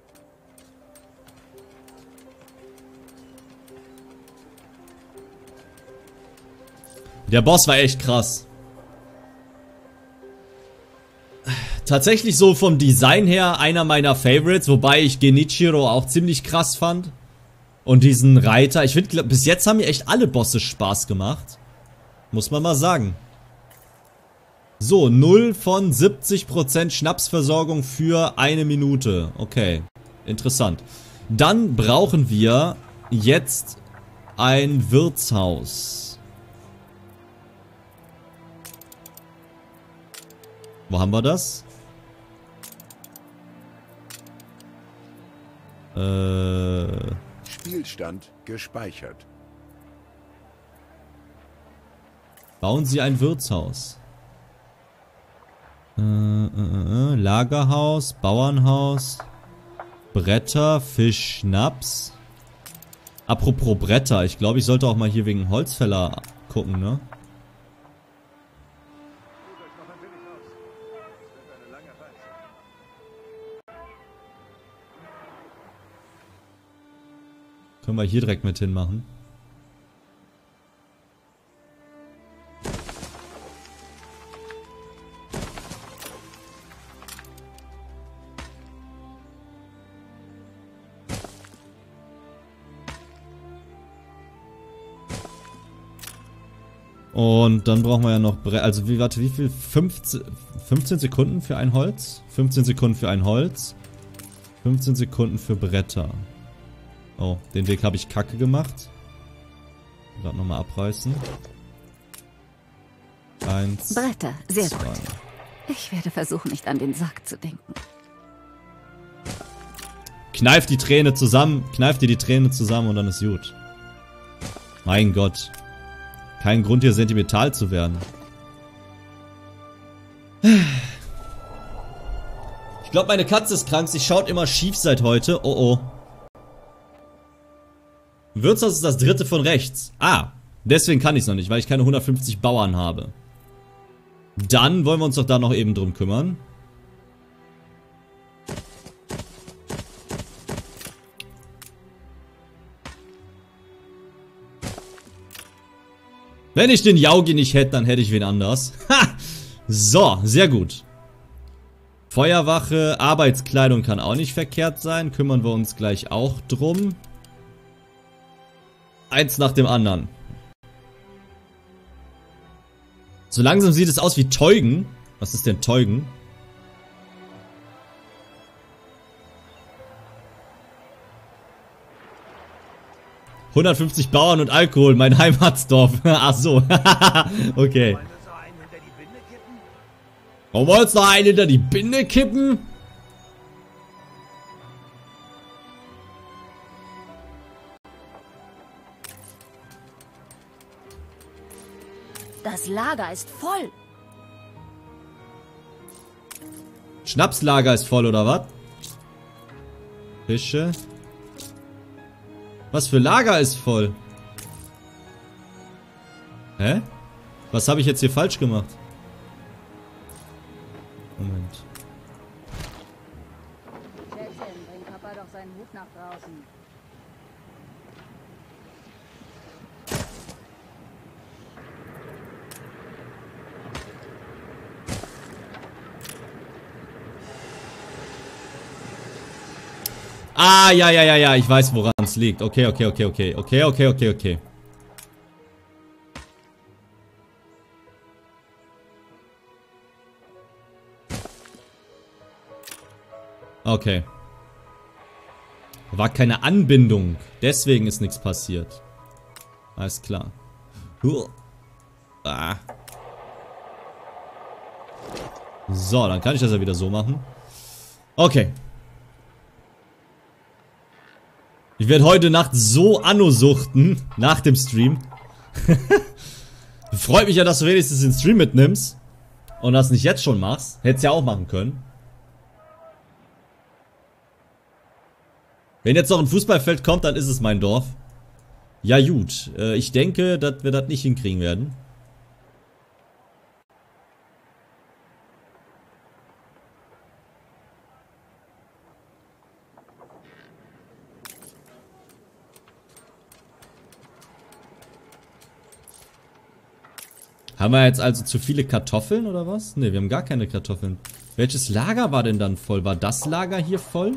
Der Boss war echt krass. Tatsächlich so vom Design her einer meiner Favorites, wobei ich Genichiro auch ziemlich krass fand. Und diesen Reiter, ich finde, bis jetzt haben mir echt alle Bosse Spaß gemacht. Muss man mal sagen. So, 0 von 70% Schnapsversorgung für eine Minute. Okay, interessant. Dann brauchen wir jetzt ein Wirtshaus. Wo haben wir das? Äh... Spielstand gespeichert. Bauen Sie ein Wirtshaus. Äh, äh, äh, Lagerhaus, Bauernhaus, Bretter, Fisch, Schnaps. Apropos Bretter, ich glaube, ich sollte auch mal hier wegen Holzfäller gucken, ne? Können wir hier direkt mit hinmachen. Und dann brauchen wir ja noch Bre Also wie, warte, wie viel? 15, 15 Sekunden für ein Holz? 15 Sekunden für ein Holz. 15 Sekunden für Bretter. Oh, den Weg habe ich kacke gemacht. Gerade nochmal abreißen. Eins. Bretter, sehr zwei. gut. Ich werde versuchen, nicht an den Sarg zu denken. Kneif die Träne zusammen. Kneif dir die Träne zusammen und dann ist gut. Mein Gott. Kein Grund hier sentimental zu werden. Ich glaube, meine Katze ist krank. Sie schaut immer schief seit heute. Oh oh. Wirtshaus ist das dritte von rechts. Ah, deswegen kann ich es noch nicht, weil ich keine 150 Bauern habe. Dann wollen wir uns doch da noch eben drum kümmern. Wenn ich den Yaugi nicht hätte, dann hätte ich wen anders. Ha! So, sehr gut. Feuerwache, Arbeitskleidung kann auch nicht verkehrt sein. Kümmern wir uns gleich auch drum. Eins nach dem anderen. So langsam sieht es aus wie Teugen. Was ist denn Teugen? ...150 Bauern und Alkohol, mein Heimatsdorf. Ach so, okay. Wir uns noch einen hinter die Binde kippen? Das Lager ist voll. Schnapslager ist voll, oder was? Fische. Was für Lager ist voll? Hä? Was habe ich jetzt hier falsch gemacht? Moment. Schätzchen, bring Papa doch seinen Hut nach draußen. Ah, ja, ja, ja, ja, ich weiß, woran es liegt. Okay, okay, okay, okay. Okay, okay, okay, okay. Okay. War keine Anbindung. Deswegen ist nichts passiert. Alles klar. Ah. So, dann kann ich das ja wieder so machen. Okay. Ich werde heute Nacht so Anno suchten. Nach dem Stream. Freut mich ja, dass du wenigstens den Stream mitnimmst. Und das nicht jetzt schon machst. Hättest ja auch machen können. Wenn jetzt noch ein Fußballfeld kommt, dann ist es mein Dorf. Ja gut, äh, ich denke, dass wir das nicht hinkriegen werden. Haben wir jetzt also zu viele Kartoffeln oder was? Ne, wir haben gar keine Kartoffeln. Welches Lager war denn dann voll? War das Lager hier voll?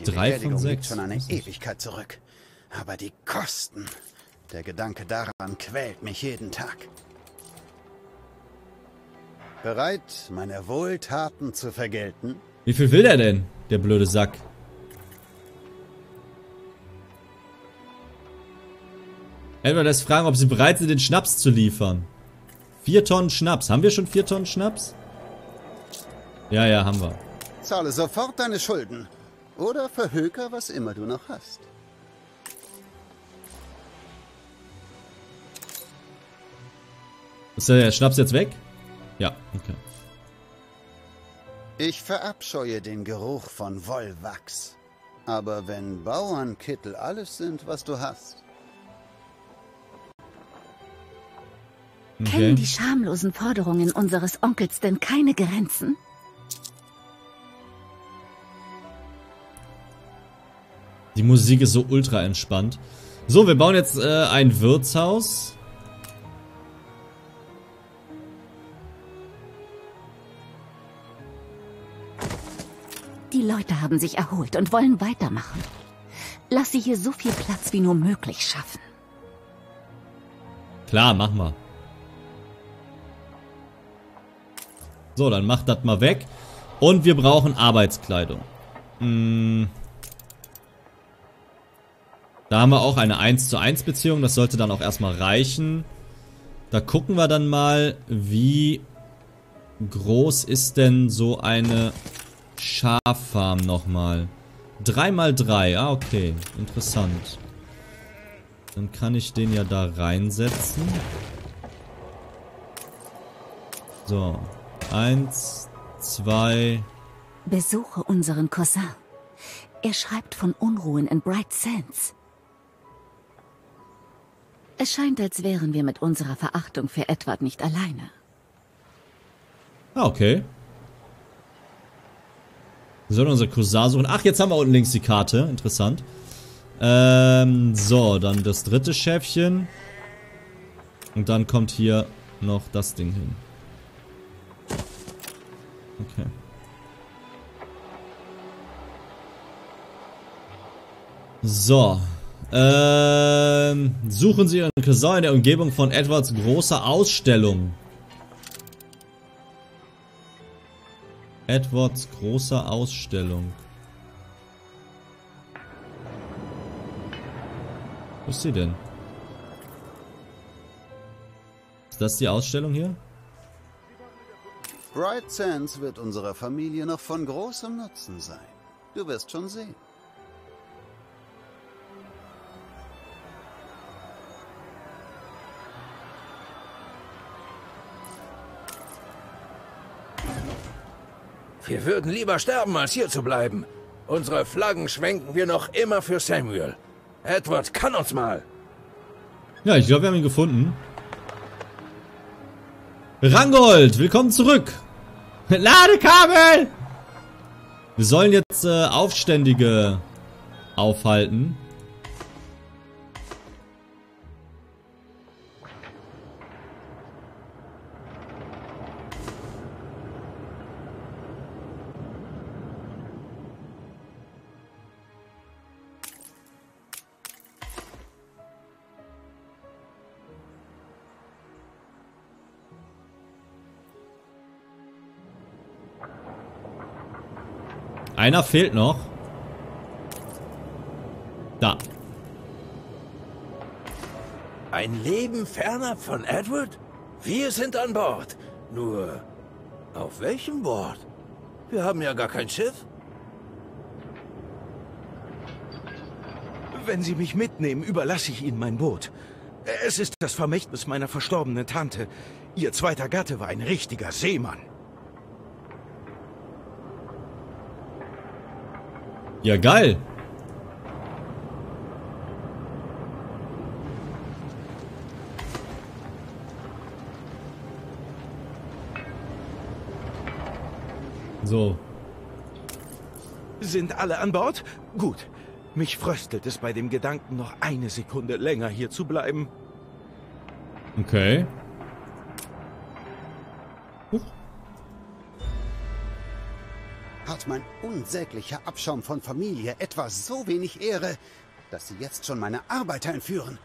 Die Drei von liegt sechs. schon eine Ewigkeit zurück. Aber die Kosten. Der Gedanke daran quält mich jeden Tag. Bereit, meine Wohltaten zu vergelten? Wie viel will der denn, der blöde Sack? Edward lässt fragen, ob sie bereit sind, den Schnaps zu liefern. Vier Tonnen Schnaps. Haben wir schon vier Tonnen Schnaps? Ja, ja, haben wir. Zahle sofort deine Schulden. Oder verhöker, was immer du noch hast. Ist der Schnaps jetzt weg? Ja, okay. Ich verabscheue den Geruch von Wollwachs. Aber wenn Bauernkittel alles sind, was du hast, Kennen die schamlosen Forderungen unseres Onkels denn keine Grenzen? Die Musik ist so ultra entspannt. So, wir bauen jetzt äh, ein Wirtshaus. Die Leute haben sich erholt und wollen weitermachen. Lass sie hier so viel Platz wie nur möglich schaffen. Klar, mach mal. So, dann mach das mal weg. Und wir brauchen Arbeitskleidung. Hm. Da haben wir auch eine 1 zu 1 Beziehung. Das sollte dann auch erstmal reichen. Da gucken wir dann mal, wie groß ist denn so eine Schaffarm nochmal. 3 mal 3, ah okay, interessant. Dann kann ich den ja da reinsetzen. So, eins, zwei. Besuche unseren Cousin. Er schreibt von Unruhen in Bright Sands. Es scheint, als wären wir mit unserer Verachtung für Edward nicht alleine. Ah, okay. Wir sollen unser Cousin suchen. Ach, jetzt haben wir unten links die Karte. Interessant. Ähm, so, dann das dritte Schäfchen. Und dann kommt hier noch das Ding hin. Okay. So. Ähm, suchen Sie Ihren Cousin in der Umgebung von Edwards großer Ausstellung. Edwards großer Ausstellung. Wo ist sie denn? Ist das die Ausstellung hier? Bright Sands wird unserer Familie noch von großem Nutzen sein. Du wirst schon sehen. Wir würden lieber sterben, als hier zu bleiben. Unsere Flaggen schwenken wir noch immer für Samuel. Edward kann uns mal. Ja, ich glaube, wir haben ihn gefunden. Rangold, willkommen zurück. Ladekabel! Wir sollen jetzt äh, Aufständige aufhalten. Einer fehlt noch. Da. Ein Leben fernab von Edward? Wir sind an Bord. Nur, auf welchem Bord? Wir haben ja gar kein Schiff. Wenn Sie mich mitnehmen, überlasse ich Ihnen mein Boot. Es ist das Vermächtnis meiner verstorbenen Tante. Ihr zweiter Gatte war ein richtiger Seemann. Ja, geil. So. Sind alle an Bord? Gut. Mich fröstelt es bei dem Gedanken, noch eine Sekunde länger hier zu bleiben. Okay. Hat mein unsäglicher Abschaum von Familie etwa so wenig Ehre, dass sie jetzt schon meine Arbeiter entführen?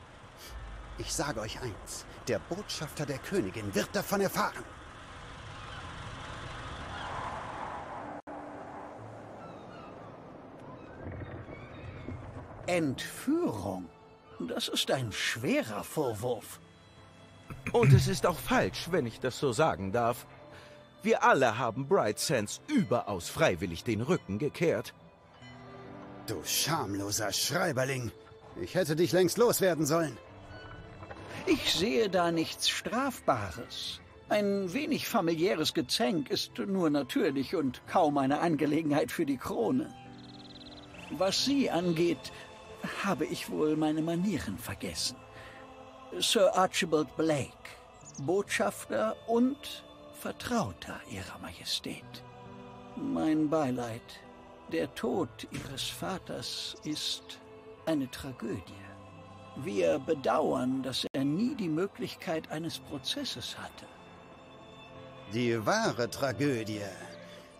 Ich sage euch eins, der Botschafter der Königin wird davon erfahren. Entführung? Das ist ein schwerer Vorwurf. Und es ist auch falsch, wenn ich das so sagen darf. Wir alle haben Bright Sands überaus freiwillig den Rücken gekehrt. Du schamloser Schreiberling. Ich hätte dich längst loswerden sollen. Ich sehe da nichts Strafbares. Ein wenig familiäres Gezänk ist nur natürlich und kaum eine Angelegenheit für die Krone. Was Sie angeht, habe ich wohl meine Manieren vergessen. Sir Archibald Blake, Botschafter und Vertrauter Ihrer Majestät. Mein Beileid. Der Tod Ihres Vaters ist eine Tragödie. Wir bedauern, dass er nie die Möglichkeit eines Prozesses hatte. Die wahre Tragödie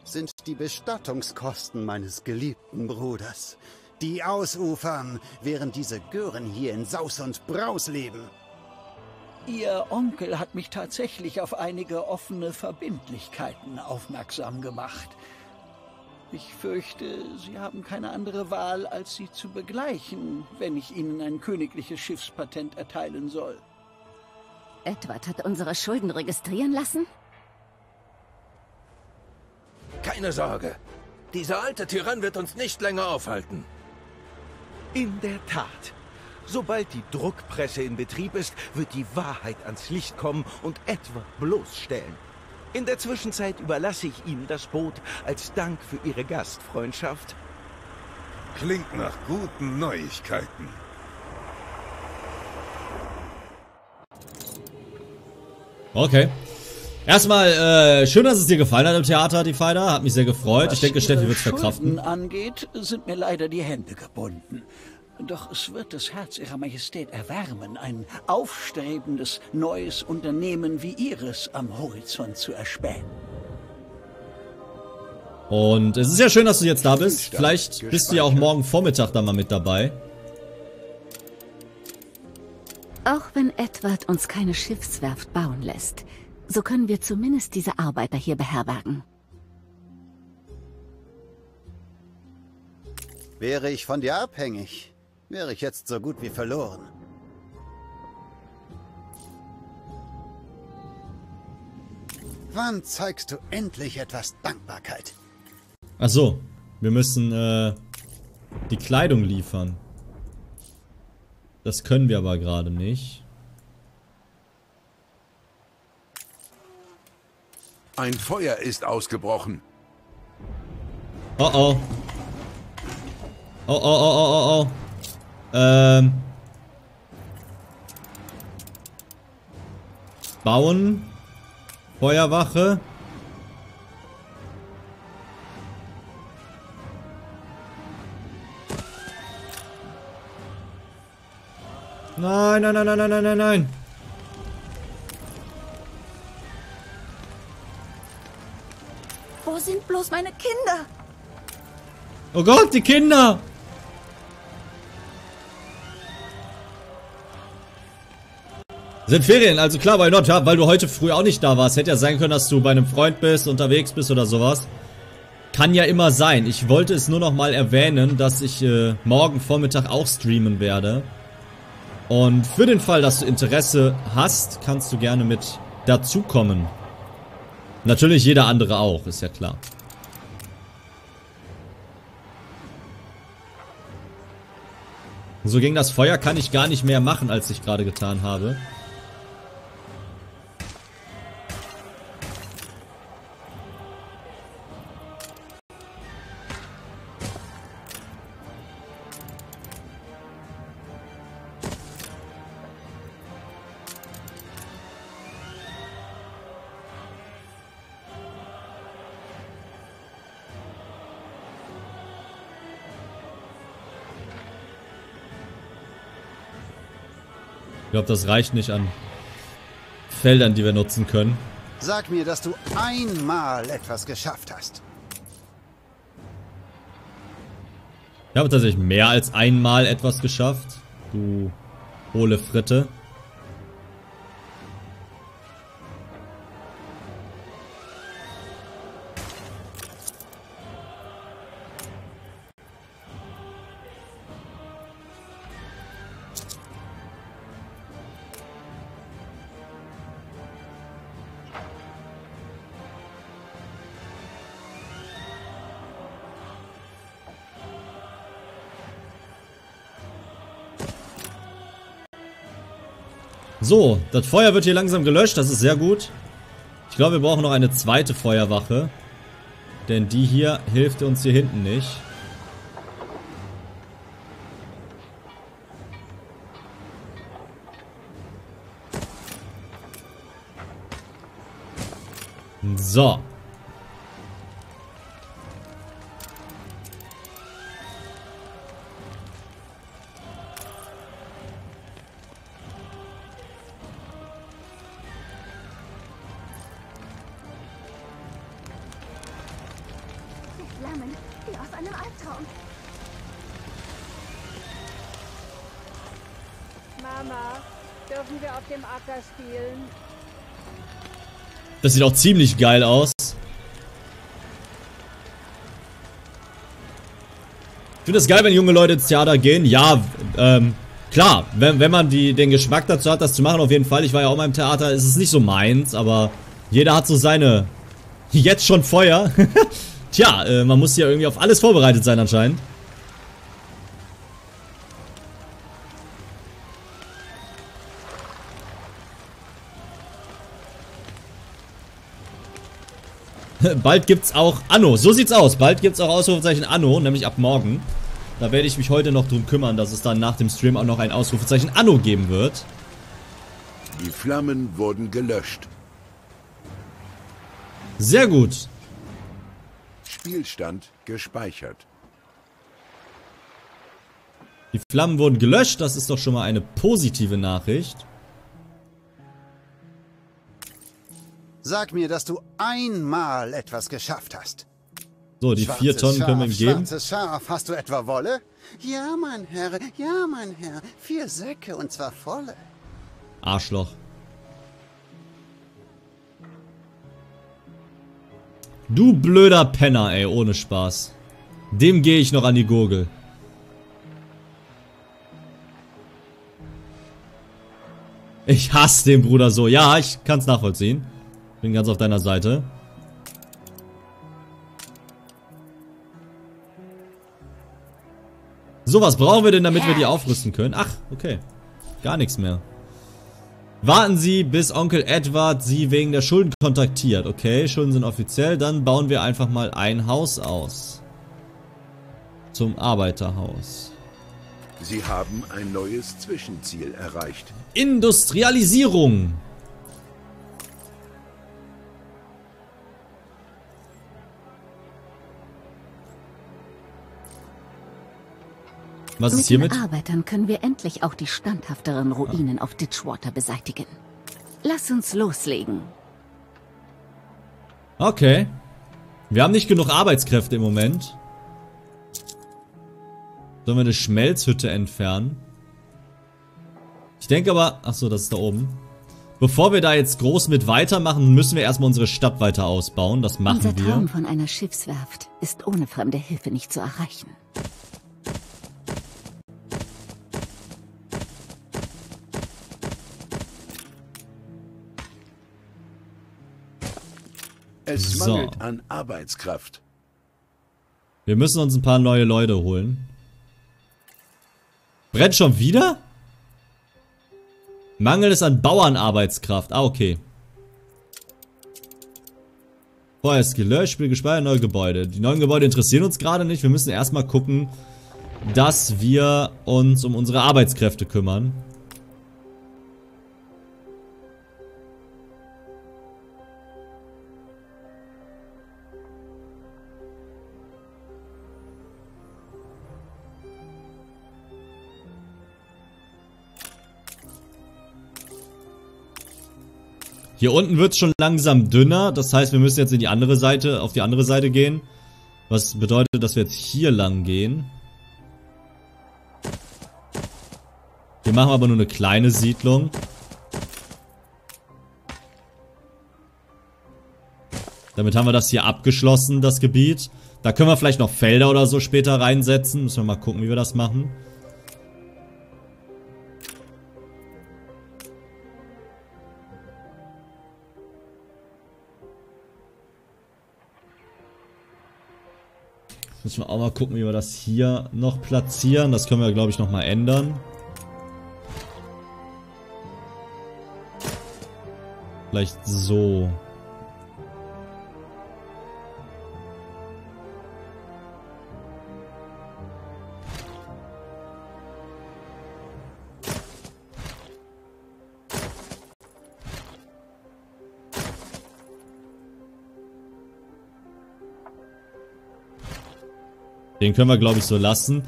sind die Bestattungskosten meines geliebten Bruders. Die ausufern, während diese Gören hier in Saus und Braus leben. Ihr Onkel hat mich tatsächlich auf einige offene Verbindlichkeiten aufmerksam gemacht. Ich fürchte, Sie haben keine andere Wahl, als sie zu begleichen, wenn ich Ihnen ein königliches Schiffspatent erteilen soll. Edward hat unsere Schulden registrieren lassen? Keine Sorge. Dieser alte Tyrann wird uns nicht länger aufhalten. In der Tat. Sobald die Druckpresse in Betrieb ist, wird die Wahrheit ans Licht kommen und Edward bloßstellen. In der Zwischenzeit überlasse ich Ihnen das Boot als Dank für Ihre Gastfreundschaft. Klingt nach guten Neuigkeiten. Okay. Erstmal, äh, schön, dass es dir gefallen hat im Theater, die Fighter. Hat mich sehr gefreut. ich denke, Steffi wird es verkraften. Angeht, sind mir leider die Hände gebunden. Doch es wird das Herz Ihrer Majestät erwärmen, ein aufstrebendes, neues Unternehmen wie Ihres am Horizont zu erspähen. Und es ist ja schön, dass du jetzt da bist. Vielleicht bist du ja auch morgen Vormittag dann mal mit dabei. Auch wenn Edward uns keine Schiffswerft bauen lässt, so können wir zumindest diese Arbeiter hier beherbergen. Wäre ich von dir abhängig, wäre ich jetzt so gut wie verloren. Wann zeigst du endlich etwas Dankbarkeit? Ach so, wir müssen äh, die Kleidung liefern. Das können wir aber gerade nicht. Ein Feuer ist ausgebrochen. Oh oh. Oh oh oh oh oh oh. Ähm. Bauen. Feuerwache. Nein, nein, nein, nein, nein, nein, nein, nein. Wo sind bloß meine Kinder? Oh Gott, die Kinder! Sind Ferien, also klar, why not? Ja, weil du heute früh auch nicht da warst. Hätte ja sein können, dass du bei einem Freund bist, unterwegs bist oder sowas. Kann ja immer sein. Ich wollte es nur noch mal erwähnen, dass ich äh, morgen Vormittag auch streamen werde. Und für den Fall, dass du Interesse hast, kannst du gerne mit dazukommen. Natürlich jeder andere auch, ist ja klar. So gegen das Feuer kann ich gar nicht mehr machen, als ich gerade getan habe. Glaube, das reicht nicht an Feldern, die wir nutzen können. Sag mir, dass du einmal etwas geschafft hast. Ich habe tatsächlich mehr als einmal etwas geschafft. Du hohle Fritte. So, das Feuer wird hier langsam gelöscht, das ist sehr gut. Ich glaube, wir brauchen noch eine zweite Feuerwache. Denn die hier hilft uns hier hinten nicht. So. Das sieht auch ziemlich geil aus. Ich finde es geil, wenn junge Leute ins Theater gehen. Ja, ähm, klar, wenn, wenn man die, den Geschmack dazu hat, das zu machen, auf jeden Fall. Ich war ja auch mal im Theater, ist es nicht so meins, aber jeder hat so seine... Jetzt schon Feuer. Tja, äh, man muss ja irgendwie auf alles vorbereitet sein anscheinend. Bald gibt's auch Anno. So sieht's aus. Bald gibt's auch Ausrufezeichen Anno, nämlich ab morgen. Da werde ich mich heute noch drum kümmern, dass es dann nach dem Stream auch noch ein Ausrufezeichen Anno geben wird. Die Flammen wurden gelöscht. Sehr gut. Spielstand gespeichert. Die Flammen wurden gelöscht, das ist doch schon mal eine positive Nachricht. Sag mir, dass du einmal etwas geschafft hast. So, die Schwarzes vier Tonnen können wir ihm Schaf, geben. Schwarzes Schaf, hast du etwa Wolle? Ja, mein Herr, ja, mein Herr. Vier Säcke und zwar volle. Arschloch. Du blöder Penner, ey, ohne Spaß. Dem gehe ich noch an die Gurgel. Ich hasse den Bruder so. Ja, ich kann es nachvollziehen. Bin ganz auf deiner Seite. So, was brauchen wir denn, damit wir die aufrüsten können? Ach, okay. Gar nichts mehr. Warten Sie, bis Onkel Edward Sie wegen der Schulden kontaktiert. Okay, Schulden sind offiziell. Dann bauen wir einfach mal ein Haus aus. Zum Arbeiterhaus. Sie haben ein neues Zwischenziel erreicht. Industrialisierung. Was ist Mit hiermit? den Arbeitern können wir endlich auch die standhafteren Ruinen auf Ditchwater beseitigen. Lass uns loslegen. Okay. Wir haben nicht genug Arbeitskräfte im Moment. Sollen wir eine Schmelzhütte entfernen? Ich denke aber... Achso, das ist da oben. Bevor wir da jetzt groß mit weitermachen, müssen wir erstmal unsere Stadt weiter ausbauen. Das machen Unser wir. Traum von einer Schiffswerft ist ohne fremde Hilfe nicht zu erreichen. Es So. mangelt an Arbeitskraft. Wir müssen uns ein paar neue Leute holen. Brennt schon wieder? Mangel ist an Bauernarbeitskraft. Ah, okay. Feuer ist gelöscht, Spiel gespeichert, neue Gebäude. Die neuen Gebäude interessieren uns gerade nicht. Wir müssen erstmal gucken, dass wir uns um unsere Arbeitskräfte kümmern. Hier unten wird es schon langsam dünner. Das heißt, wir müssen jetzt in die andere Seite, auf die andere Seite gehen. Was bedeutet, dass wir jetzt hier lang gehen. Wir machen aber nur eine kleine Siedlung. Damit haben wir das hier abgeschlossen, das Gebiet. Da können wir vielleicht noch Felder oder so später reinsetzen. Müssen wir mal gucken, wie wir das machen. Müssen wir auch mal gucken, wie wir das hier noch platzieren. Das können wir, glaube ich, noch mal ändern. Vielleicht so. Den können wir, glaube ich, so lassen.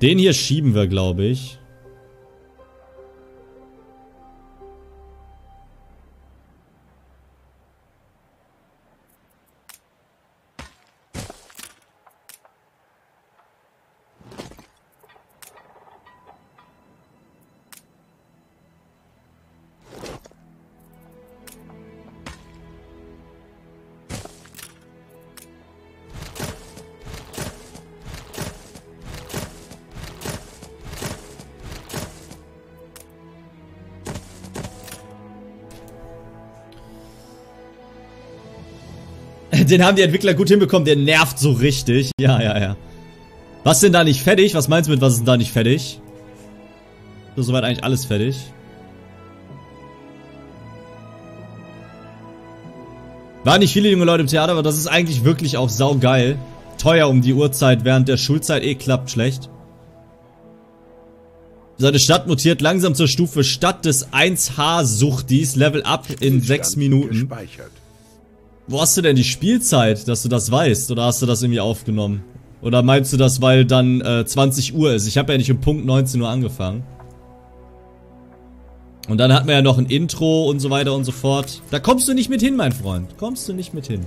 Den hier schieben wir, glaube ich. Den haben die Entwickler gut hinbekommen, der nervt so richtig. Ja, ja, ja. Was denn da nicht fertig? Was meinst du mit, was ist denn da nicht fertig? Ist soweit eigentlich alles fertig. Waren nicht viele junge Leute im Theater, aber das ist eigentlich wirklich auch saugeil. Teuer um die Uhrzeit, während der Schulzeit eh klappt schlecht. Seine Stadt mutiert langsam zur Stufe Stadt des 1H-Suchtis, Level up in 6 Minuten. Gespeichert. Wo hast du denn die Spielzeit, dass du das weißt? Oder hast du das irgendwie aufgenommen? Oder meinst du das, weil dann äh, 20 Uhr ist? Ich habe ja nicht um Punkt 19 Uhr angefangen. Und dann hatten wir ja noch ein Intro und so weiter und so fort. Da kommst du nicht mit hin, mein Freund. Kommst du nicht mit hin.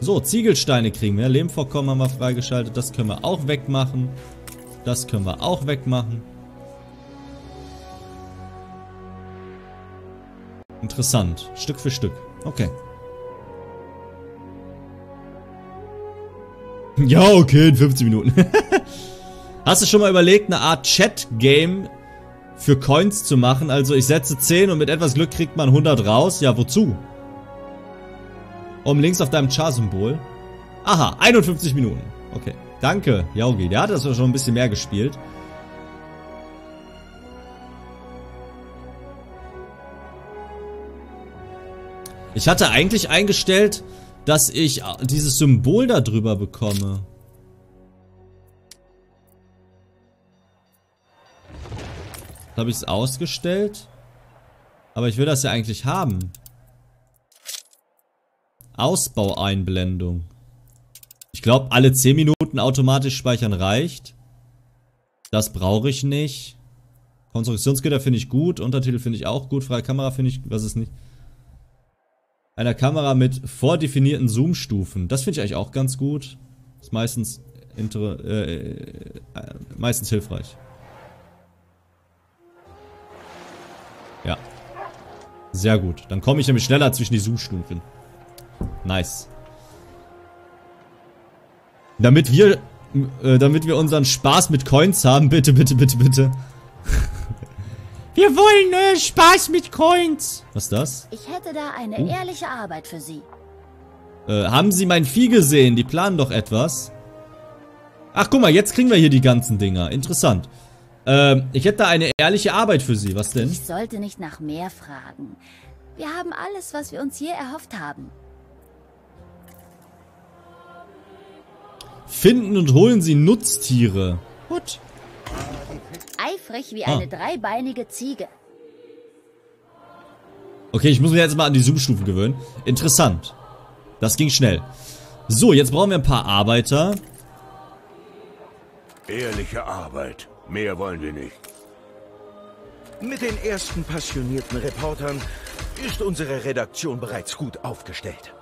So, Ziegelsteine kriegen wir. Lehmvorkommen haben wir freigeschaltet. Das können wir auch wegmachen. Das können wir auch wegmachen. Interessant. Stück für Stück. Okay. Ja, okay, in 15 Minuten. Hast du schon mal überlegt, eine Art Chat-Game für Coins zu machen? Also ich setze 10 und mit etwas Glück kriegt man 100 raus. Ja, wozu? Um links auf deinem Char-Symbol. Aha, 51 Minuten. Okay. Danke, Yaugi. Der hat das schon ein bisschen mehr gespielt. Ich hatte eigentlich eingestellt, dass ich dieses Symbol da drüber bekomme. Habe ich es ausgestellt? Aber ich will das ja eigentlich haben. Ausbaueinblendung. Ich glaube, alle 10 Minuten automatisch speichern reicht. Das brauche ich nicht. Konstruktionsgitter finde ich gut. Untertitel finde ich auch gut. Freie Kamera finde ich, was ist nicht einer Kamera mit vordefinierten Zoom-Stufen. Das finde ich eigentlich auch ganz gut. Ist meistens, äh, äh, meistens hilfreich. Ja. Sehr gut. Dann komme ich nämlich schneller zwischen die Zoom-Stufen. Nice. Damit wir, äh, damit wir unseren Spaß mit Coins haben, bitte, bitte, bitte, bitte. Wir wollen äh, Spaß mit Coins. Was ist das? Ich hätte da eine uh. ehrliche Arbeit für Sie. Äh, haben Sie mein Vieh gesehen? Die planen doch etwas. Ach, guck mal, jetzt kriegen wir hier die ganzen Dinger. Interessant. Ähm, ich hätte da eine ehrliche Arbeit für Sie. Was denn? Ich sollte nicht nach mehr fragen. Wir haben alles, was wir uns je erhofft haben. Finden und holen Sie Nutztiere. Gut eifrig wie ah. eine dreibeinige Ziege. Okay, ich muss mich jetzt mal an die Zoom-Stufen gewöhnen. Interessant. Das ging schnell. So, jetzt brauchen wir ein paar Arbeiter. Ehrliche Arbeit. Mehr wollen wir nicht. Mit den ersten passionierten Reportern ist unsere Redaktion bereits gut aufgestellt.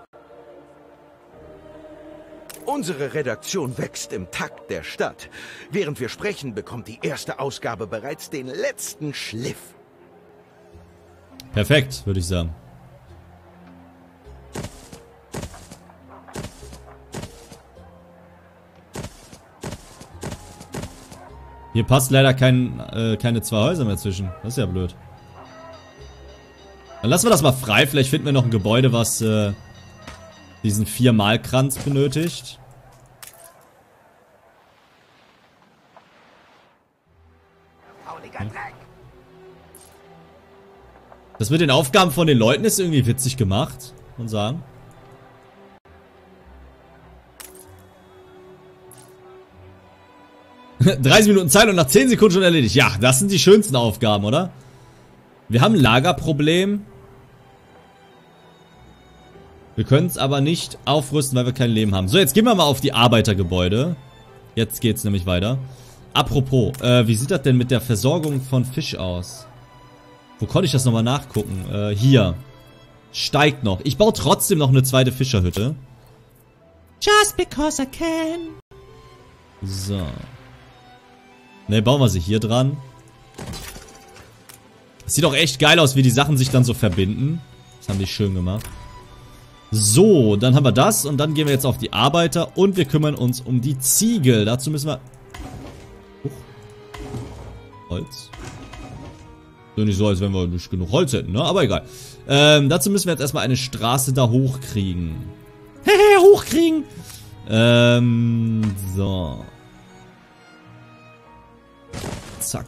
Unsere Redaktion wächst im Takt der Stadt. Während wir sprechen, bekommt die erste Ausgabe bereits den letzten Schliff. Perfekt, würde ich sagen. Hier passt leider kein, äh, keine zwei Häuser mehr zwischen. Das ist ja blöd. Dann lassen wir das mal frei. Vielleicht finden wir noch ein Gebäude, was äh, diesen Viermalkranz benötigt. Das mit den Aufgaben von den Leuten ist irgendwie witzig gemacht, man sagen. ...30 Minuten Zeit und nach 10 Sekunden schon erledigt. Ja, das sind die schönsten Aufgaben, oder? Wir haben ein Lagerproblem. Wir können es aber nicht aufrüsten, weil wir kein Leben haben. So, jetzt gehen wir mal auf die Arbeitergebäude. Jetzt geht's nämlich weiter. Apropos, äh, wie sieht das denn mit der Versorgung von Fisch aus? Wo konnte ich das nochmal nachgucken? Äh, hier. Steigt noch. Ich baue trotzdem noch eine zweite Fischerhütte. Just because I can. So. Ne, bauen wir sie hier dran. sieht auch echt geil aus, wie die Sachen sich dann so verbinden. Das haben die schön gemacht. So, dann haben wir das und dann gehen wir jetzt auf die Arbeiter und wir kümmern uns um die Ziegel. Dazu müssen wir... Huch. Holz. So nicht so, als wenn wir nicht genug Holz hätten, ne? Aber egal. Ähm, dazu müssen wir jetzt erstmal eine Straße da hochkriegen. Hehe, hochkriegen! Ähm, so. Zack.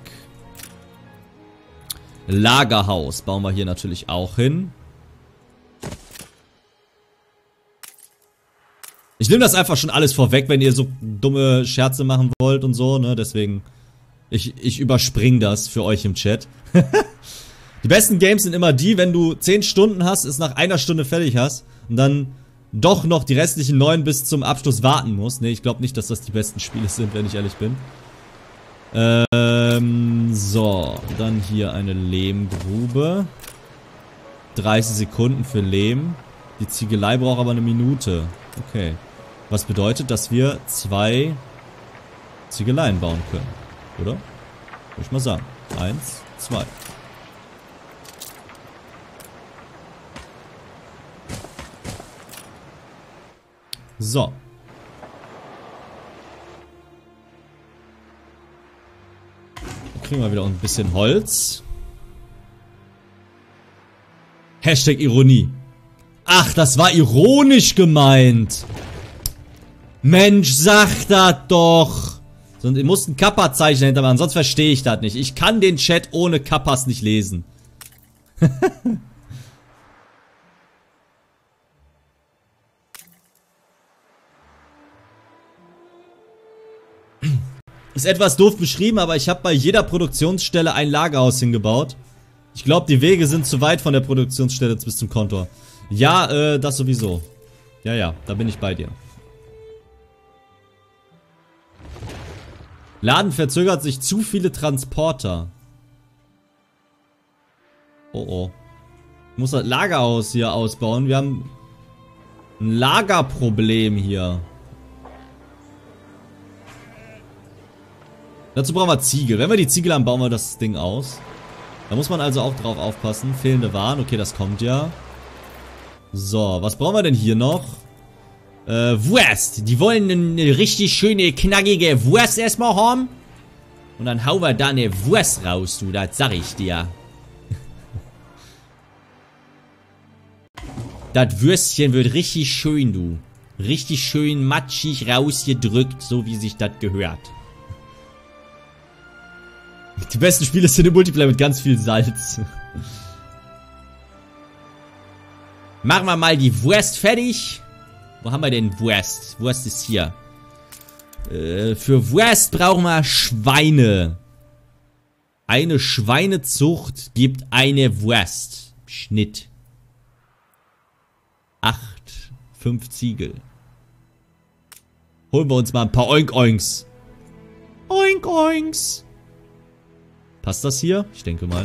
Lagerhaus bauen wir hier natürlich auch hin. Ich nehme das einfach schon alles vorweg, wenn ihr so dumme Scherze machen wollt und so, ne? Deswegen, ich, ich überspring das für euch im Chat. Die besten Games sind immer die, wenn du 10 Stunden hast, es nach einer Stunde fertig hast und dann doch noch die restlichen 9 bis zum Abschluss warten musst. Ne, ich glaube nicht, dass das die besten Spiele sind, wenn ich ehrlich bin. Ähm, so. Dann hier eine Lehmgrube. 30 Sekunden für Lehm. Die Ziegelei braucht aber eine Minute. Okay. Was bedeutet, dass wir zwei Ziegeleien bauen können. Oder? Würde ich mal sagen. Eins, zwei. So. Dann kriegen wir wieder ein bisschen Holz. Hashtag Ironie. Ach, das war ironisch gemeint. Mensch, sag das doch. Sonst, ihr müsst ein Kappa-Zeichen hinter machen, sonst verstehe ich das nicht. Ich kann den Chat ohne Kappas nicht lesen. Ist etwas doof beschrieben, aber ich habe bei jeder Produktionsstelle ein Lagerhaus hingebaut. Ich glaube, die Wege sind zu weit von der Produktionsstelle bis zum Kontor. Ja, äh, das sowieso. Ja, ja, da bin ich bei dir. Laden verzögert sich zu viele Transporter. Oh oh. Ich muss das Lagerhaus hier ausbauen. Wir haben ein Lagerproblem hier. Dazu brauchen wir Ziegel. Wenn wir die Ziegel haben, bauen wir das Ding aus. Da muss man also auch drauf aufpassen. Fehlende Waren. Okay, das kommt ja. So, was brauchen wir denn hier noch? Äh, Wurst. Die wollen eine richtig schöne, knackige Wurst erstmal haben. Und dann hauen wir da eine Wurst raus, du. Das sag ich dir. das Würstchen wird richtig schön, du. Richtig schön matschig rausgedrückt, so wie sich das gehört. Die besten Spiele sind im Multiplayer mit ganz viel Salz. Machen wir mal die Wurst fertig. Wo haben wir denn Wurst? Wurst ist hier. Äh, für Wurst brauchen wir Schweine. Eine Schweinezucht gibt eine Wurst. Schnitt. Acht. Fünf Ziegel. Holen wir uns mal ein paar Oink-Oinks. Oink-Oinks. Passt das hier? Ich denke mal.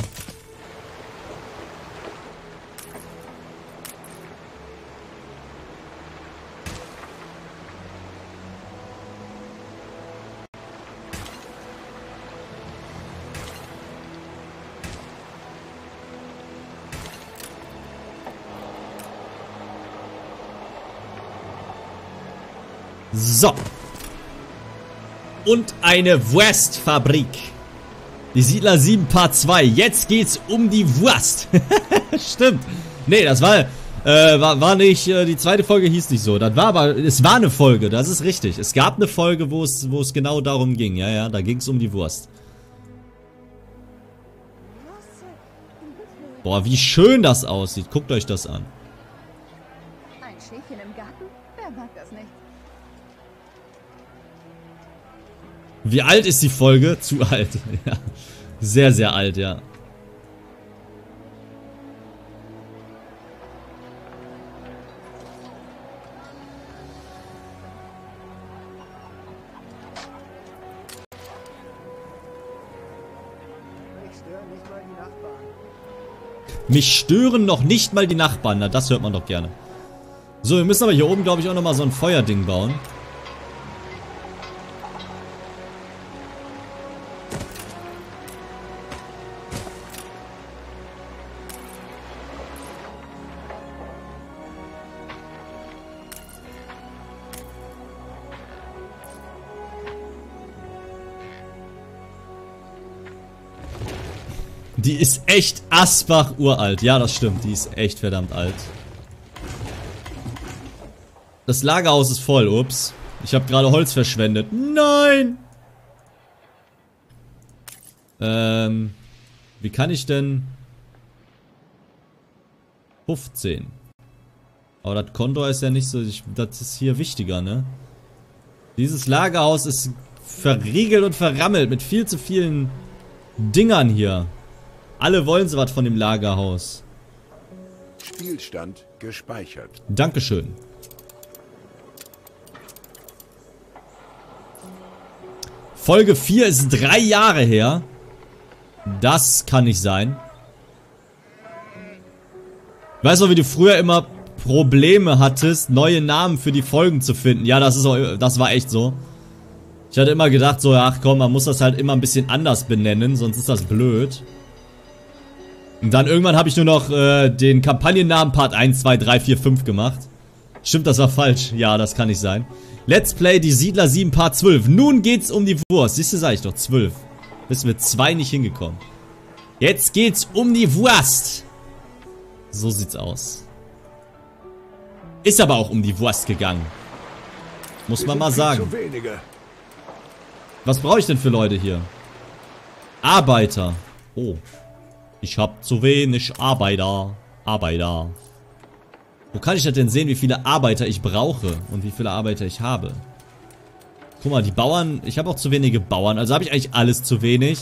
So. Und eine Wurstfabrik. Die Siedler 7 Part 2. Jetzt geht's um die Wurst. Stimmt. Nee, das war, äh, war, war nicht, äh, die zweite Folge hieß nicht so. Das war aber, es war eine Folge, das ist richtig. Es gab eine Folge, wo es, wo es genau darum ging. Ja, ja, da ging's um die Wurst. Boah, wie schön das aussieht. Guckt euch das an. Ein Schäfchen im Garten? Wer mag das nicht? Wie alt ist die Folge? Zu alt. Ja. Sehr, sehr alt, ja. Mich stören noch nicht mal die Nachbarn. Na, das hört man doch gerne. So, wir müssen aber hier oben, glaube ich, auch nochmal so ein Feuerding bauen. Die ist echt Asbach uralt. Ja, das stimmt. Die ist echt verdammt alt. Das Lagerhaus ist voll. Ups. Ich habe gerade Holz verschwendet. Nein! Ähm. Wie kann ich denn... 15. Aber das Konto ist ja nicht so... Ich, das ist hier wichtiger, ne? Dieses Lagerhaus ist verriegelt und verrammelt mit viel zu vielen Dingern hier. Alle wollen so was von dem Lagerhaus. Spielstand gespeichert. Dankeschön. Folge 4 ist drei Jahre her. Das kann nicht sein. Ich weiß noch, wie du früher immer Probleme hattest, neue Namen für die Folgen zu finden. Ja, das ist auch, das war echt so. Ich hatte immer gedacht, so, ach komm, man muss das halt immer ein bisschen anders benennen, sonst ist das blöd. Und dann irgendwann habe ich nur noch äh, den Kampagnennamen Part 1, 2, 3, 4, 5 gemacht. Stimmt, das war falsch. Ja, das kann nicht sein. Let's Play die Siedler 7 Part 12. Nun geht's um die Wurst. Siehst du, sag ich doch, 12. Bist mit 2 nicht hingekommen. Jetzt geht's um die Wurst. So sieht's aus. Ist aber auch um die Wurst gegangen. Muss man mal sagen. Was brauche ich denn für Leute hier? Arbeiter. Oh. Ich habe zu wenig Arbeiter. Arbeiter. Wo kann ich das denn sehen, wie viele Arbeiter ich brauche und wie viele Arbeiter ich habe? Guck mal, die Bauern, ich habe auch zu wenige Bauern, also habe ich eigentlich alles zu wenig.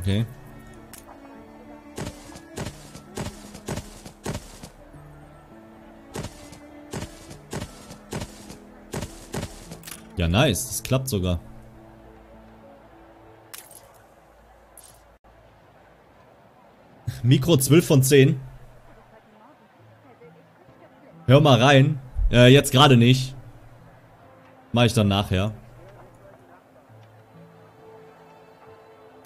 Okay. Ja, nice. Das klappt sogar. Mikro 12 von 10. Hör mal rein. Äh, jetzt gerade nicht. Mach ich dann nachher.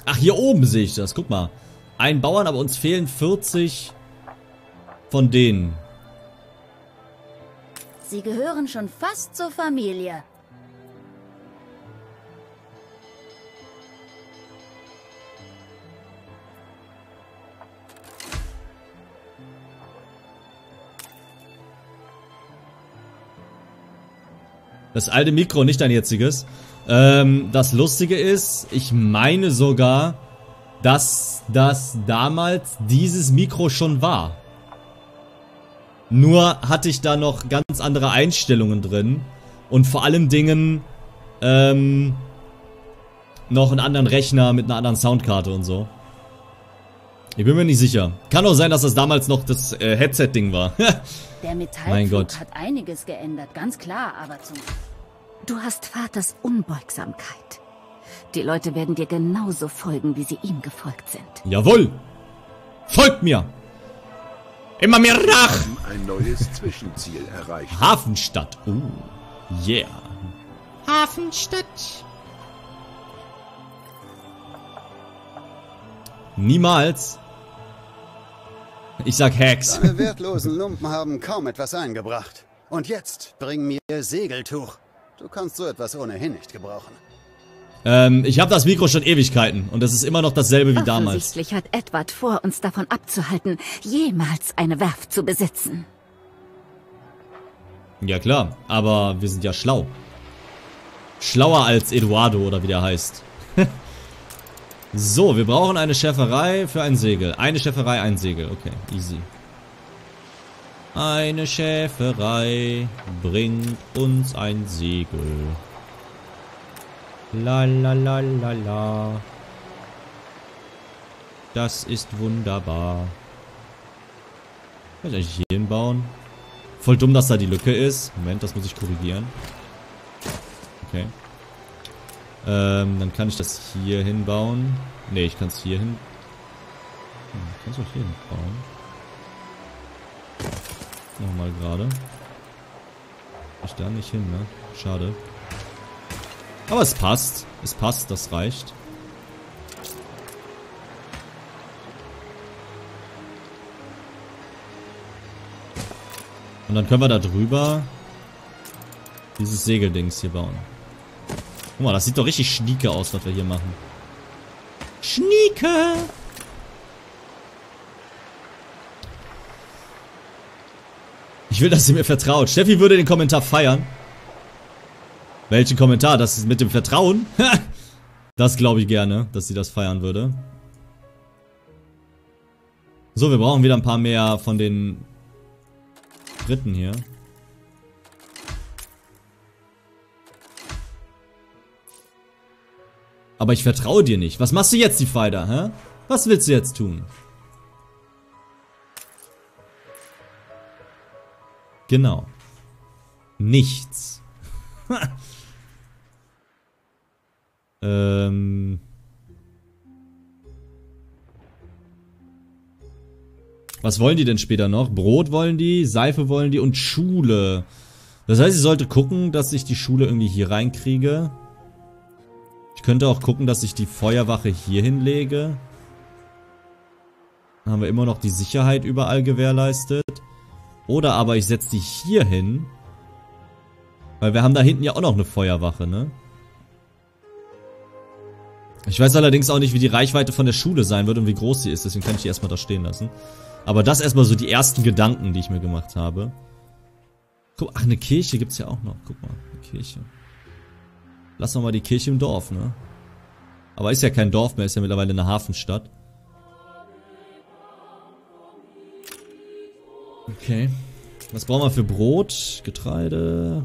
Ach, hier oben sehe ich das. Guck mal. Ein Bauern, aber uns fehlen 40 von denen. Sie gehören schon fast zur Familie. Das alte Mikro, nicht dein jetziges. Ähm, das Lustige ist, ich meine sogar, dass das damals dieses Mikro schon war. Nur hatte ich da noch ganz andere Einstellungen drin. Und vor allem Dingen, ähm, noch einen anderen Rechner mit einer anderen Soundkarte und so. Ich bin mir nicht sicher. Kann auch sein, dass das damals noch das äh, Headset-Ding war. Der Metallflug hat einiges geändert, ganz klar, aber zum... Du hast Vaters Unbeugsamkeit. Die Leute werden dir genauso folgen, wie sie ihm gefolgt sind. Jawohl! Folgt mir! Immer mehr nach! Ein neues Zwischenziel erreicht. Hafenstadt. Oh, yeah. Hafenstadt. Niemals. Ich sag Hacks. Deine wertlosen Lumpen haben kaum etwas eingebracht. Und jetzt bring mir Segeltuch. Du kannst so etwas ohnehin nicht gebrauchen. Ähm, ich habe das Mikro schon Ewigkeiten und das ist immer noch dasselbe wie damals. Offensichtlich hat Edward vor, uns davon abzuhalten, jemals eine Werft zu besitzen. Ja klar, aber wir sind ja schlau. Schlauer als Eduardo oder wie der heißt. so, wir brauchen eine Schäferei für ein Segel. Eine Schäferei, ein Segel. Okay, easy. Eine Schäferei bringt uns ein Segel. La la la la la. Das ist wunderbar. Kann ich eigentlich hier hinbauen? Voll dumm, dass da die Lücke ist. Moment, das muss ich korrigieren. Okay. Ähm, dann kann ich das hier hinbauen. Ne, ich kann es hier hin. Hm, ich kann es auch hier hinbauen. Nochmal gerade. Ich da nicht hin, ne? Schade. Aber es passt. Es passt, das reicht. Und dann können wir da drüber dieses Segeldings hier bauen. Guck mal, das sieht doch richtig schnieke aus, was wir hier machen. Schnieke! Ich will, dass sie mir vertraut. Steffi würde den Kommentar feiern. Welchen Kommentar? Das ist mit dem Vertrauen? das glaube ich gerne, dass sie das feiern würde. So, wir brauchen wieder ein paar mehr von den Dritten hier. Aber ich vertraue dir nicht. Was machst du jetzt, die Fighter, hä? Was willst du jetzt tun? Genau. Nichts. ähm... Was wollen die denn später noch? Brot wollen die, Seife wollen die und Schule. Das heißt, ich sollte gucken, dass ich die Schule irgendwie hier reinkriege. Könnte auch gucken, dass ich die Feuerwache hier hinlege. Dann haben wir immer noch die Sicherheit überall gewährleistet. Oder aber ich setze die hier hin. Weil wir haben da hinten ja auch noch eine Feuerwache, ne? Ich weiß allerdings auch nicht, wie die Reichweite von der Schule sein wird und wie groß sie ist. Deswegen kann ich die erstmal da stehen lassen. Aber das erstmal so die ersten Gedanken, die ich mir gemacht habe. Guck, ach, eine Kirche gibt's ja auch noch. Guck mal, eine Kirche. Lass noch mal die Kirche im Dorf, ne? Aber ist ja kein Dorf mehr, ist ja mittlerweile eine Hafenstadt. Okay. Was brauchen wir für Brot? Getreide.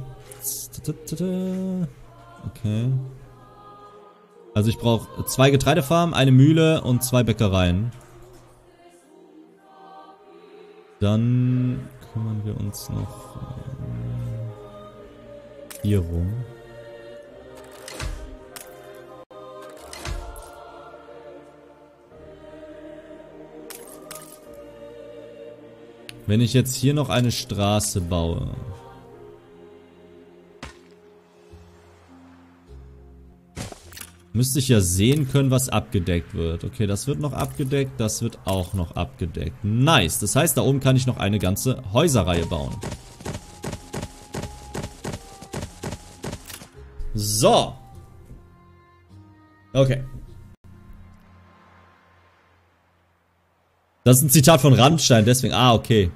Okay. Also ich brauche zwei Getreidefarmen, eine Mühle und zwei Bäckereien. Dann kümmern wir uns noch äh, hier rum. Wenn ich jetzt hier noch eine Straße baue. Müsste ich ja sehen können, was abgedeckt wird. Okay, das wird noch abgedeckt, das wird auch noch abgedeckt. Nice. Das heißt, da oben kann ich noch eine ganze Häuserreihe bauen. So. Okay. Das ist ein Zitat von Rammstein, deswegen. Ah, okay.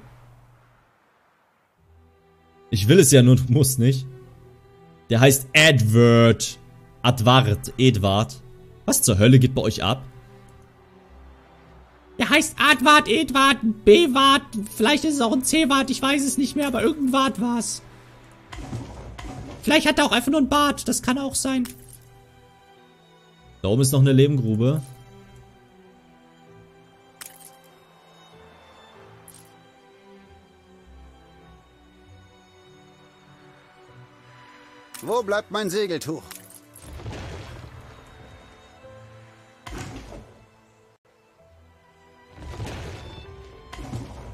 Ich will es ja nur, muss nicht. Der heißt Edward. Advard, Edward. Was zur Hölle geht bei euch ab? Der heißt Adward, Edward, B-Wart, vielleicht ist es auch ein C-Wart, ich weiß es nicht mehr, aber irgendein Wart war's. Vielleicht hat er auch einfach nur ein Bart, das kann auch sein. Da oben ist noch eine Lebengrube. Wo bleibt mein Segeltuch?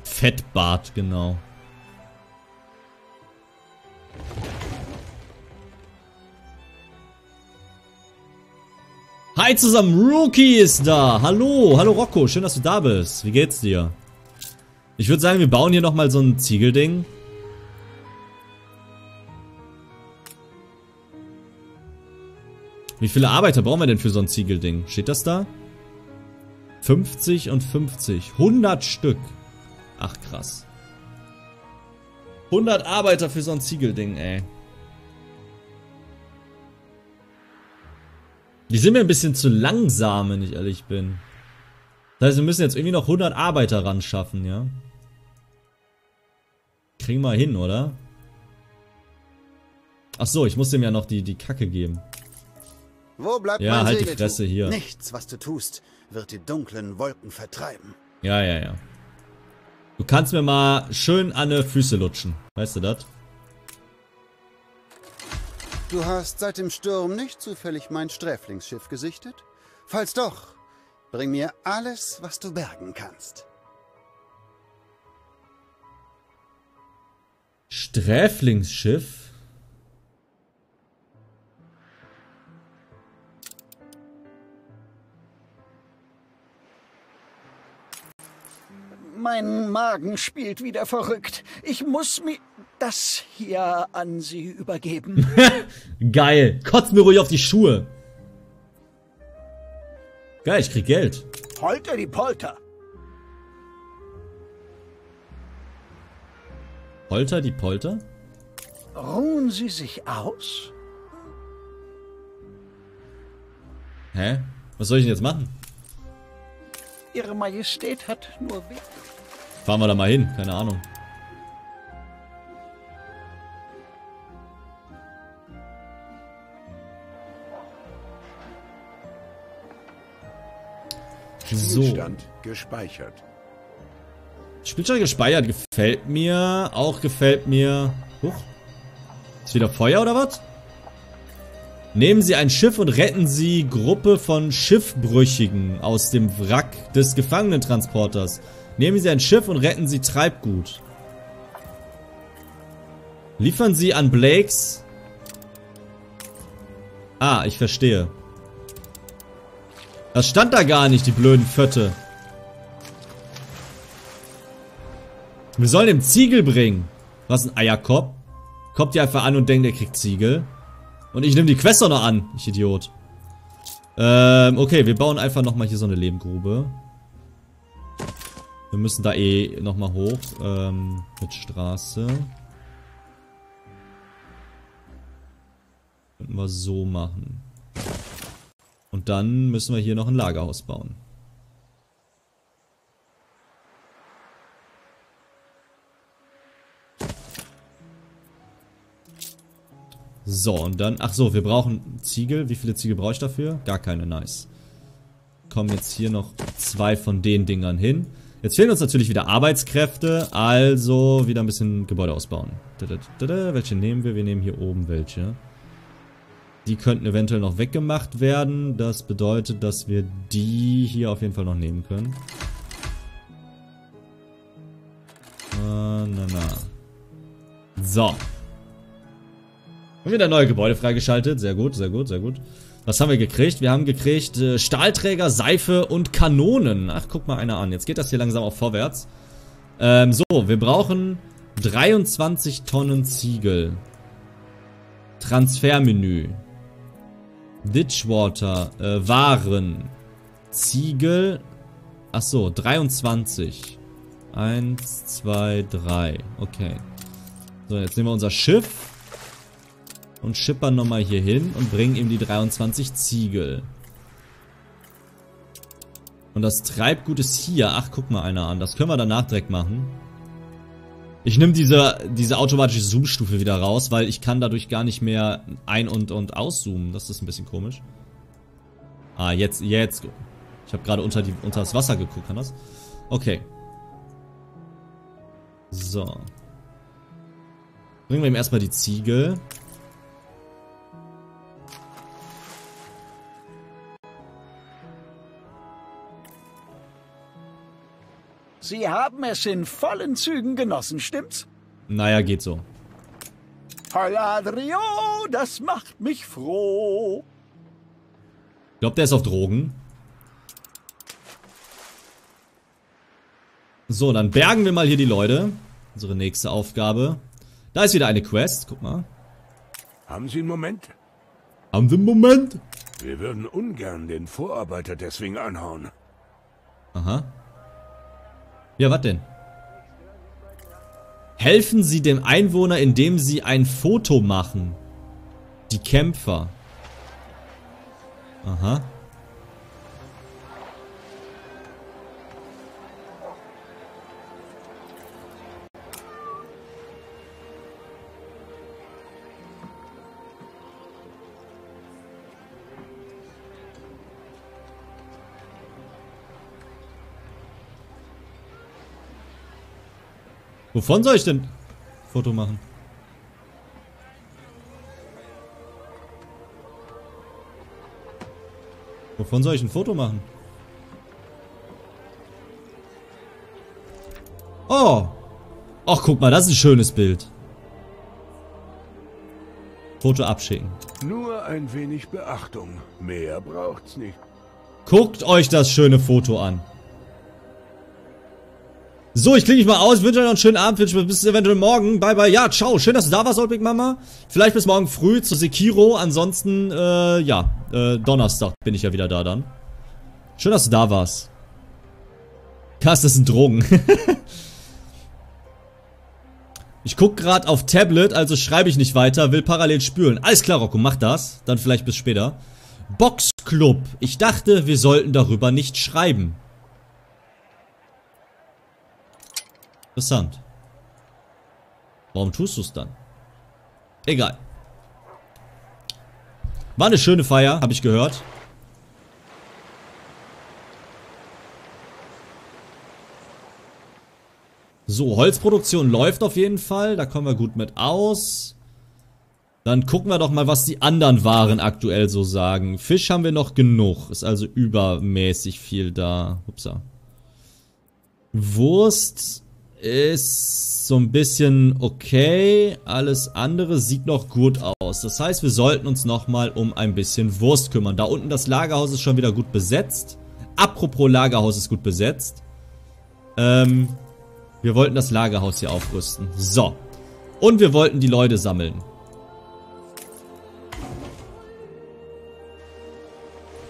Fettbart, genau. Hi zusammen, Rookie ist da. Hallo, hallo Rocco, schön, dass du da bist. Wie geht's dir? Ich würde sagen, wir bauen hier nochmal so ein Ziegelding. Wie viele Arbeiter brauchen wir denn für so ein Ziegelding? Steht das da? 50 und 50. 100 Stück. Ach, krass. 100 Arbeiter für so ein Ziegelding, ey. Die sind mir ein bisschen zu langsam, wenn ich ehrlich bin. Das heißt, wir müssen jetzt irgendwie noch 100 Arbeiter ran schaffen, ja? Kriegen wir hin, oder? Ach so, ich muss dem ja noch die, die Kacke geben. Wo bleibt ja, mein halt Segeltuch? die Fresse hier. Nichts, was du tust, wird die dunklen Wolken vertreiben. Ja, ja, ja. Du kannst mir mal schön an die Füße lutschen. Weißt du das? Du hast seit dem Sturm nicht zufällig mein Sträflingsschiff gesichtet? Falls doch, bring mir alles, was du bergen kannst. Sträflingsschiff? Mein Magen spielt wieder verrückt. Ich muss mir das hier an Sie übergeben. Geil. Kotz mir ruhig auf die Schuhe. Geil, ich krieg Geld. Polter die Polter. Polter die Polter? Ruhen Sie sich aus? Hä? Was soll ich denn jetzt machen? Ihre Majestät hat nur we Fahren wir da mal hin, keine Ahnung. Spielstand gespeichert. Spielstand gespeichert. Gefällt mir. Auch gefällt mir. Huch. Ist wieder Feuer oder was? Nehmen Sie ein Schiff und retten Sie Gruppe von Schiffbrüchigen aus dem Wrack des Gefangenentransporters. Nehmen Sie ein Schiff und retten Sie Treibgut. Liefern Sie an Blakes... Ah, ich verstehe. Das stand da gar nicht, die blöden Fötte. Wir sollen ihm Ziegel bringen. Was ein Eierkopf. Kommt ihr einfach an und denkt, er kriegt Ziegel. Und ich nehme die Quest auch noch an. Ich Idiot. Ähm, okay, wir bauen einfach nochmal hier so eine Lehmgrube. Wir müssen da eh nochmal hoch. Ähm, mit Straße. Könnten wir so machen. Und dann müssen wir hier noch ein Lagerhaus bauen. So, und dann... Ach so, wir brauchen Ziegel. Wie viele Ziegel brauche ich dafür? Gar keine, nice. Kommen jetzt hier noch zwei von den Dingern hin. Jetzt fehlen uns natürlich wieder Arbeitskräfte, also wieder ein bisschen Gebäude ausbauen. Welche nehmen wir? Wir nehmen hier oben welche. Die könnten eventuell noch weggemacht werden. Das bedeutet, dass wir die hier auf jeden Fall noch nehmen können. Na, na. So. Haben wieder neue Gebäude freigeschaltet. Sehr gut, sehr gut, sehr gut. Was haben wir gekriegt? Wir haben gekriegt äh, Stahlträger, Seife und Kanonen. Ach, guck mal einer an. Jetzt geht das hier langsam auch vorwärts. Ähm, so, wir brauchen 23 Tonnen Ziegel. Transfermenü. Ditchwater, äh, Waren. Ziegel. Ach so, 23. 1, 2, 3. Okay. So, jetzt nehmen wir unser Schiff und schippern nochmal hier hin und bringen ihm die 23 Ziegel. Und das Treibgut ist hier. Ach, guck mal einer an. Das können wir danach direkt machen. Ich nehme diese, diese automatische Zoom-Stufe wieder raus, weil ich kann dadurch gar nicht mehr ein- und, und auszoomen. Das ist ein bisschen komisch. Ah, jetzt, jetzt. Ich habe gerade unter, unter das Wasser geguckt, kann das? Okay. So. Bringen wir ihm erstmal die Ziegel. Sie haben es in vollen Zügen genossen, stimmt's? Naja, geht so. Adrio, das macht mich froh. Glaubt der ist auf Drogen? So, dann bergen wir mal hier die Leute. Unsere nächste Aufgabe. Da ist wieder eine Quest, guck mal. Haben Sie einen Moment? Haben wir einen Moment? Wir würden ungern den Vorarbeiter deswegen anhauen. Aha. Ja, was denn? Helfen Sie dem Einwohner, indem Sie ein Foto machen. Die Kämpfer. Aha. Wovon soll ich denn Foto machen? Wovon soll ich ein Foto machen? Oh. Ach, guck mal, das ist ein schönes Bild. Foto abschicken. Nur ein wenig Beachtung. Mehr braucht's nicht. Guckt euch das schöne Foto an. So, ich klinge mich mal aus, wünsche euch noch einen schönen Abend, wünsche bis eventuell morgen. Bye, bye. Ja, ciao. Schön, dass du da warst, Old Big Mama. Vielleicht bis morgen früh zu Sekiro. Ansonsten, äh, ja, äh, Donnerstag bin ich ja wieder da dann. Schön, dass du da warst. Krass, das sind Drogen. ich guck gerade auf Tablet, also schreibe ich nicht weiter, will parallel spülen. Alles klar, Rocco, mach das. Dann vielleicht bis später. Boxclub. Ich dachte, wir sollten darüber nicht schreiben. Interessant. Warum tust du es dann? Egal. War eine schöne Feier, habe ich gehört. So, Holzproduktion läuft auf jeden Fall. Da kommen wir gut mit aus. Dann gucken wir doch mal, was die anderen Waren aktuell so sagen. Fisch haben wir noch genug. Ist also übermäßig viel da. Upsa. Wurst ist so ein bisschen okay. Alles andere sieht noch gut aus. Das heißt, wir sollten uns nochmal um ein bisschen Wurst kümmern. Da unten das Lagerhaus ist schon wieder gut besetzt. Apropos Lagerhaus ist gut besetzt. Ähm, wir wollten das Lagerhaus hier aufrüsten. So. Und wir wollten die Leute sammeln.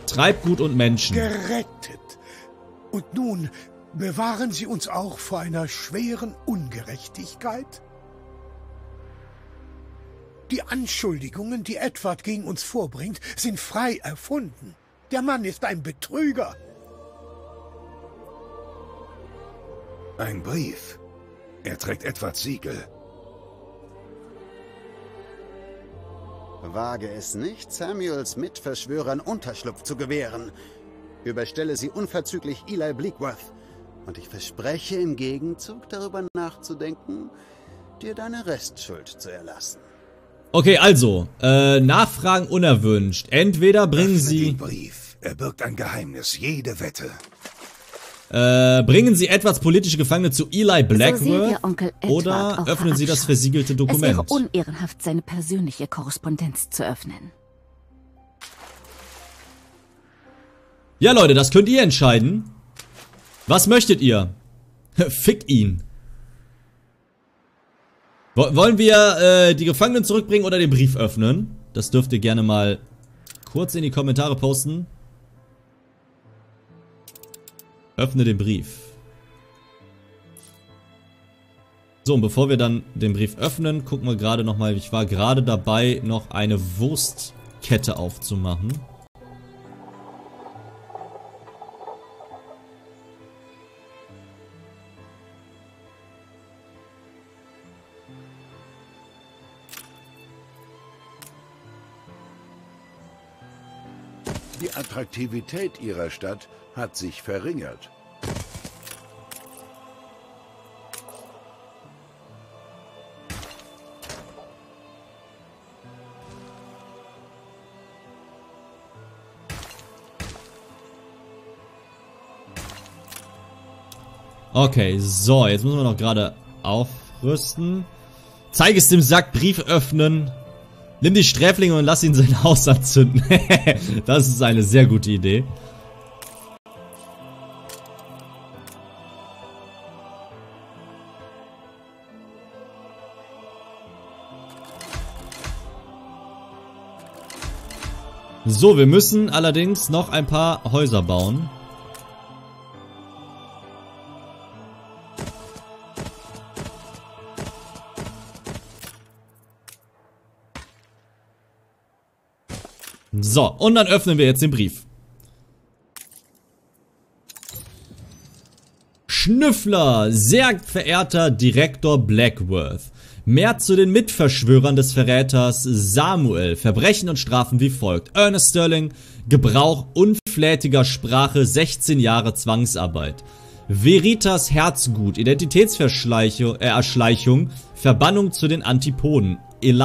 Treibgut und Menschen. Gerettet. Und nun bewahren Sie uns auch vor einer schweren Ungerechtigkeit? Die Anschuldigungen, die Edward gegen uns vorbringt, sind frei erfunden. Der Mann ist ein Betrüger. Ein Brief. Er trägt Edwards Siegel. Wage es nicht, Samuels Mitverschwörern Unterschlupf zu gewähren. Überstelle sie unverzüglich Eli Bleakworth. Und ich verspreche im Gegenzug darüber nachzudenken, dir deine Restschuld zu erlassen. Okay, also, äh, Nachfragen unerwünscht. Entweder bringen Öffne Sie... Den Brief. Er birgt ein Geheimnis, jede Wette. Äh, bringen Sie Edwards politische Gefangene zu Eli Blackworth so oder öffnen Sie das versiegelte Es wäre Dokument. unehrenhaft, seine persönliche Korrespondenz zu öffnen. Ja, Leute, das könnt ihr entscheiden. Was möchtet ihr? Fick ihn. Wo- Wollen wir äh, die Gefangenen zurückbringen oder den Brief öffnen? Das dürft ihr gerne mal kurz in die Kommentare posten. Öffne den Brief. So, und bevor wir dann den Brief öffnen, gucken wir gerade nochmal. Ich war gerade dabei, noch eine Wurstkette aufzumachen. Die Attraktivität ihrer Stadt hat sich verringert. Okay, so, jetzt müssen wir noch gerade aufrüsten. Zeig es dem Sack, Brief öffnen. Nimm die Sträflinge und lass ihn sein Haus anzünden. das ist eine sehr gute Idee. So, wir müssen allerdings noch ein paar Häuser bauen. So, und dann öffnen wir jetzt den Brief. Schnüffler, sehr verehrter Direktor Blackworth. Mehr zu den Mitverschwörern des Verräters Samuel. Verbrechen und Strafen wie folgt. Ernest Sterling, Gebrauch unflätiger Sprache, 16 Jahre Zwangsarbeit. Veritas Herzgut, Identitätsverschleichung, äh, Verbannung zu den Antipoden. Eli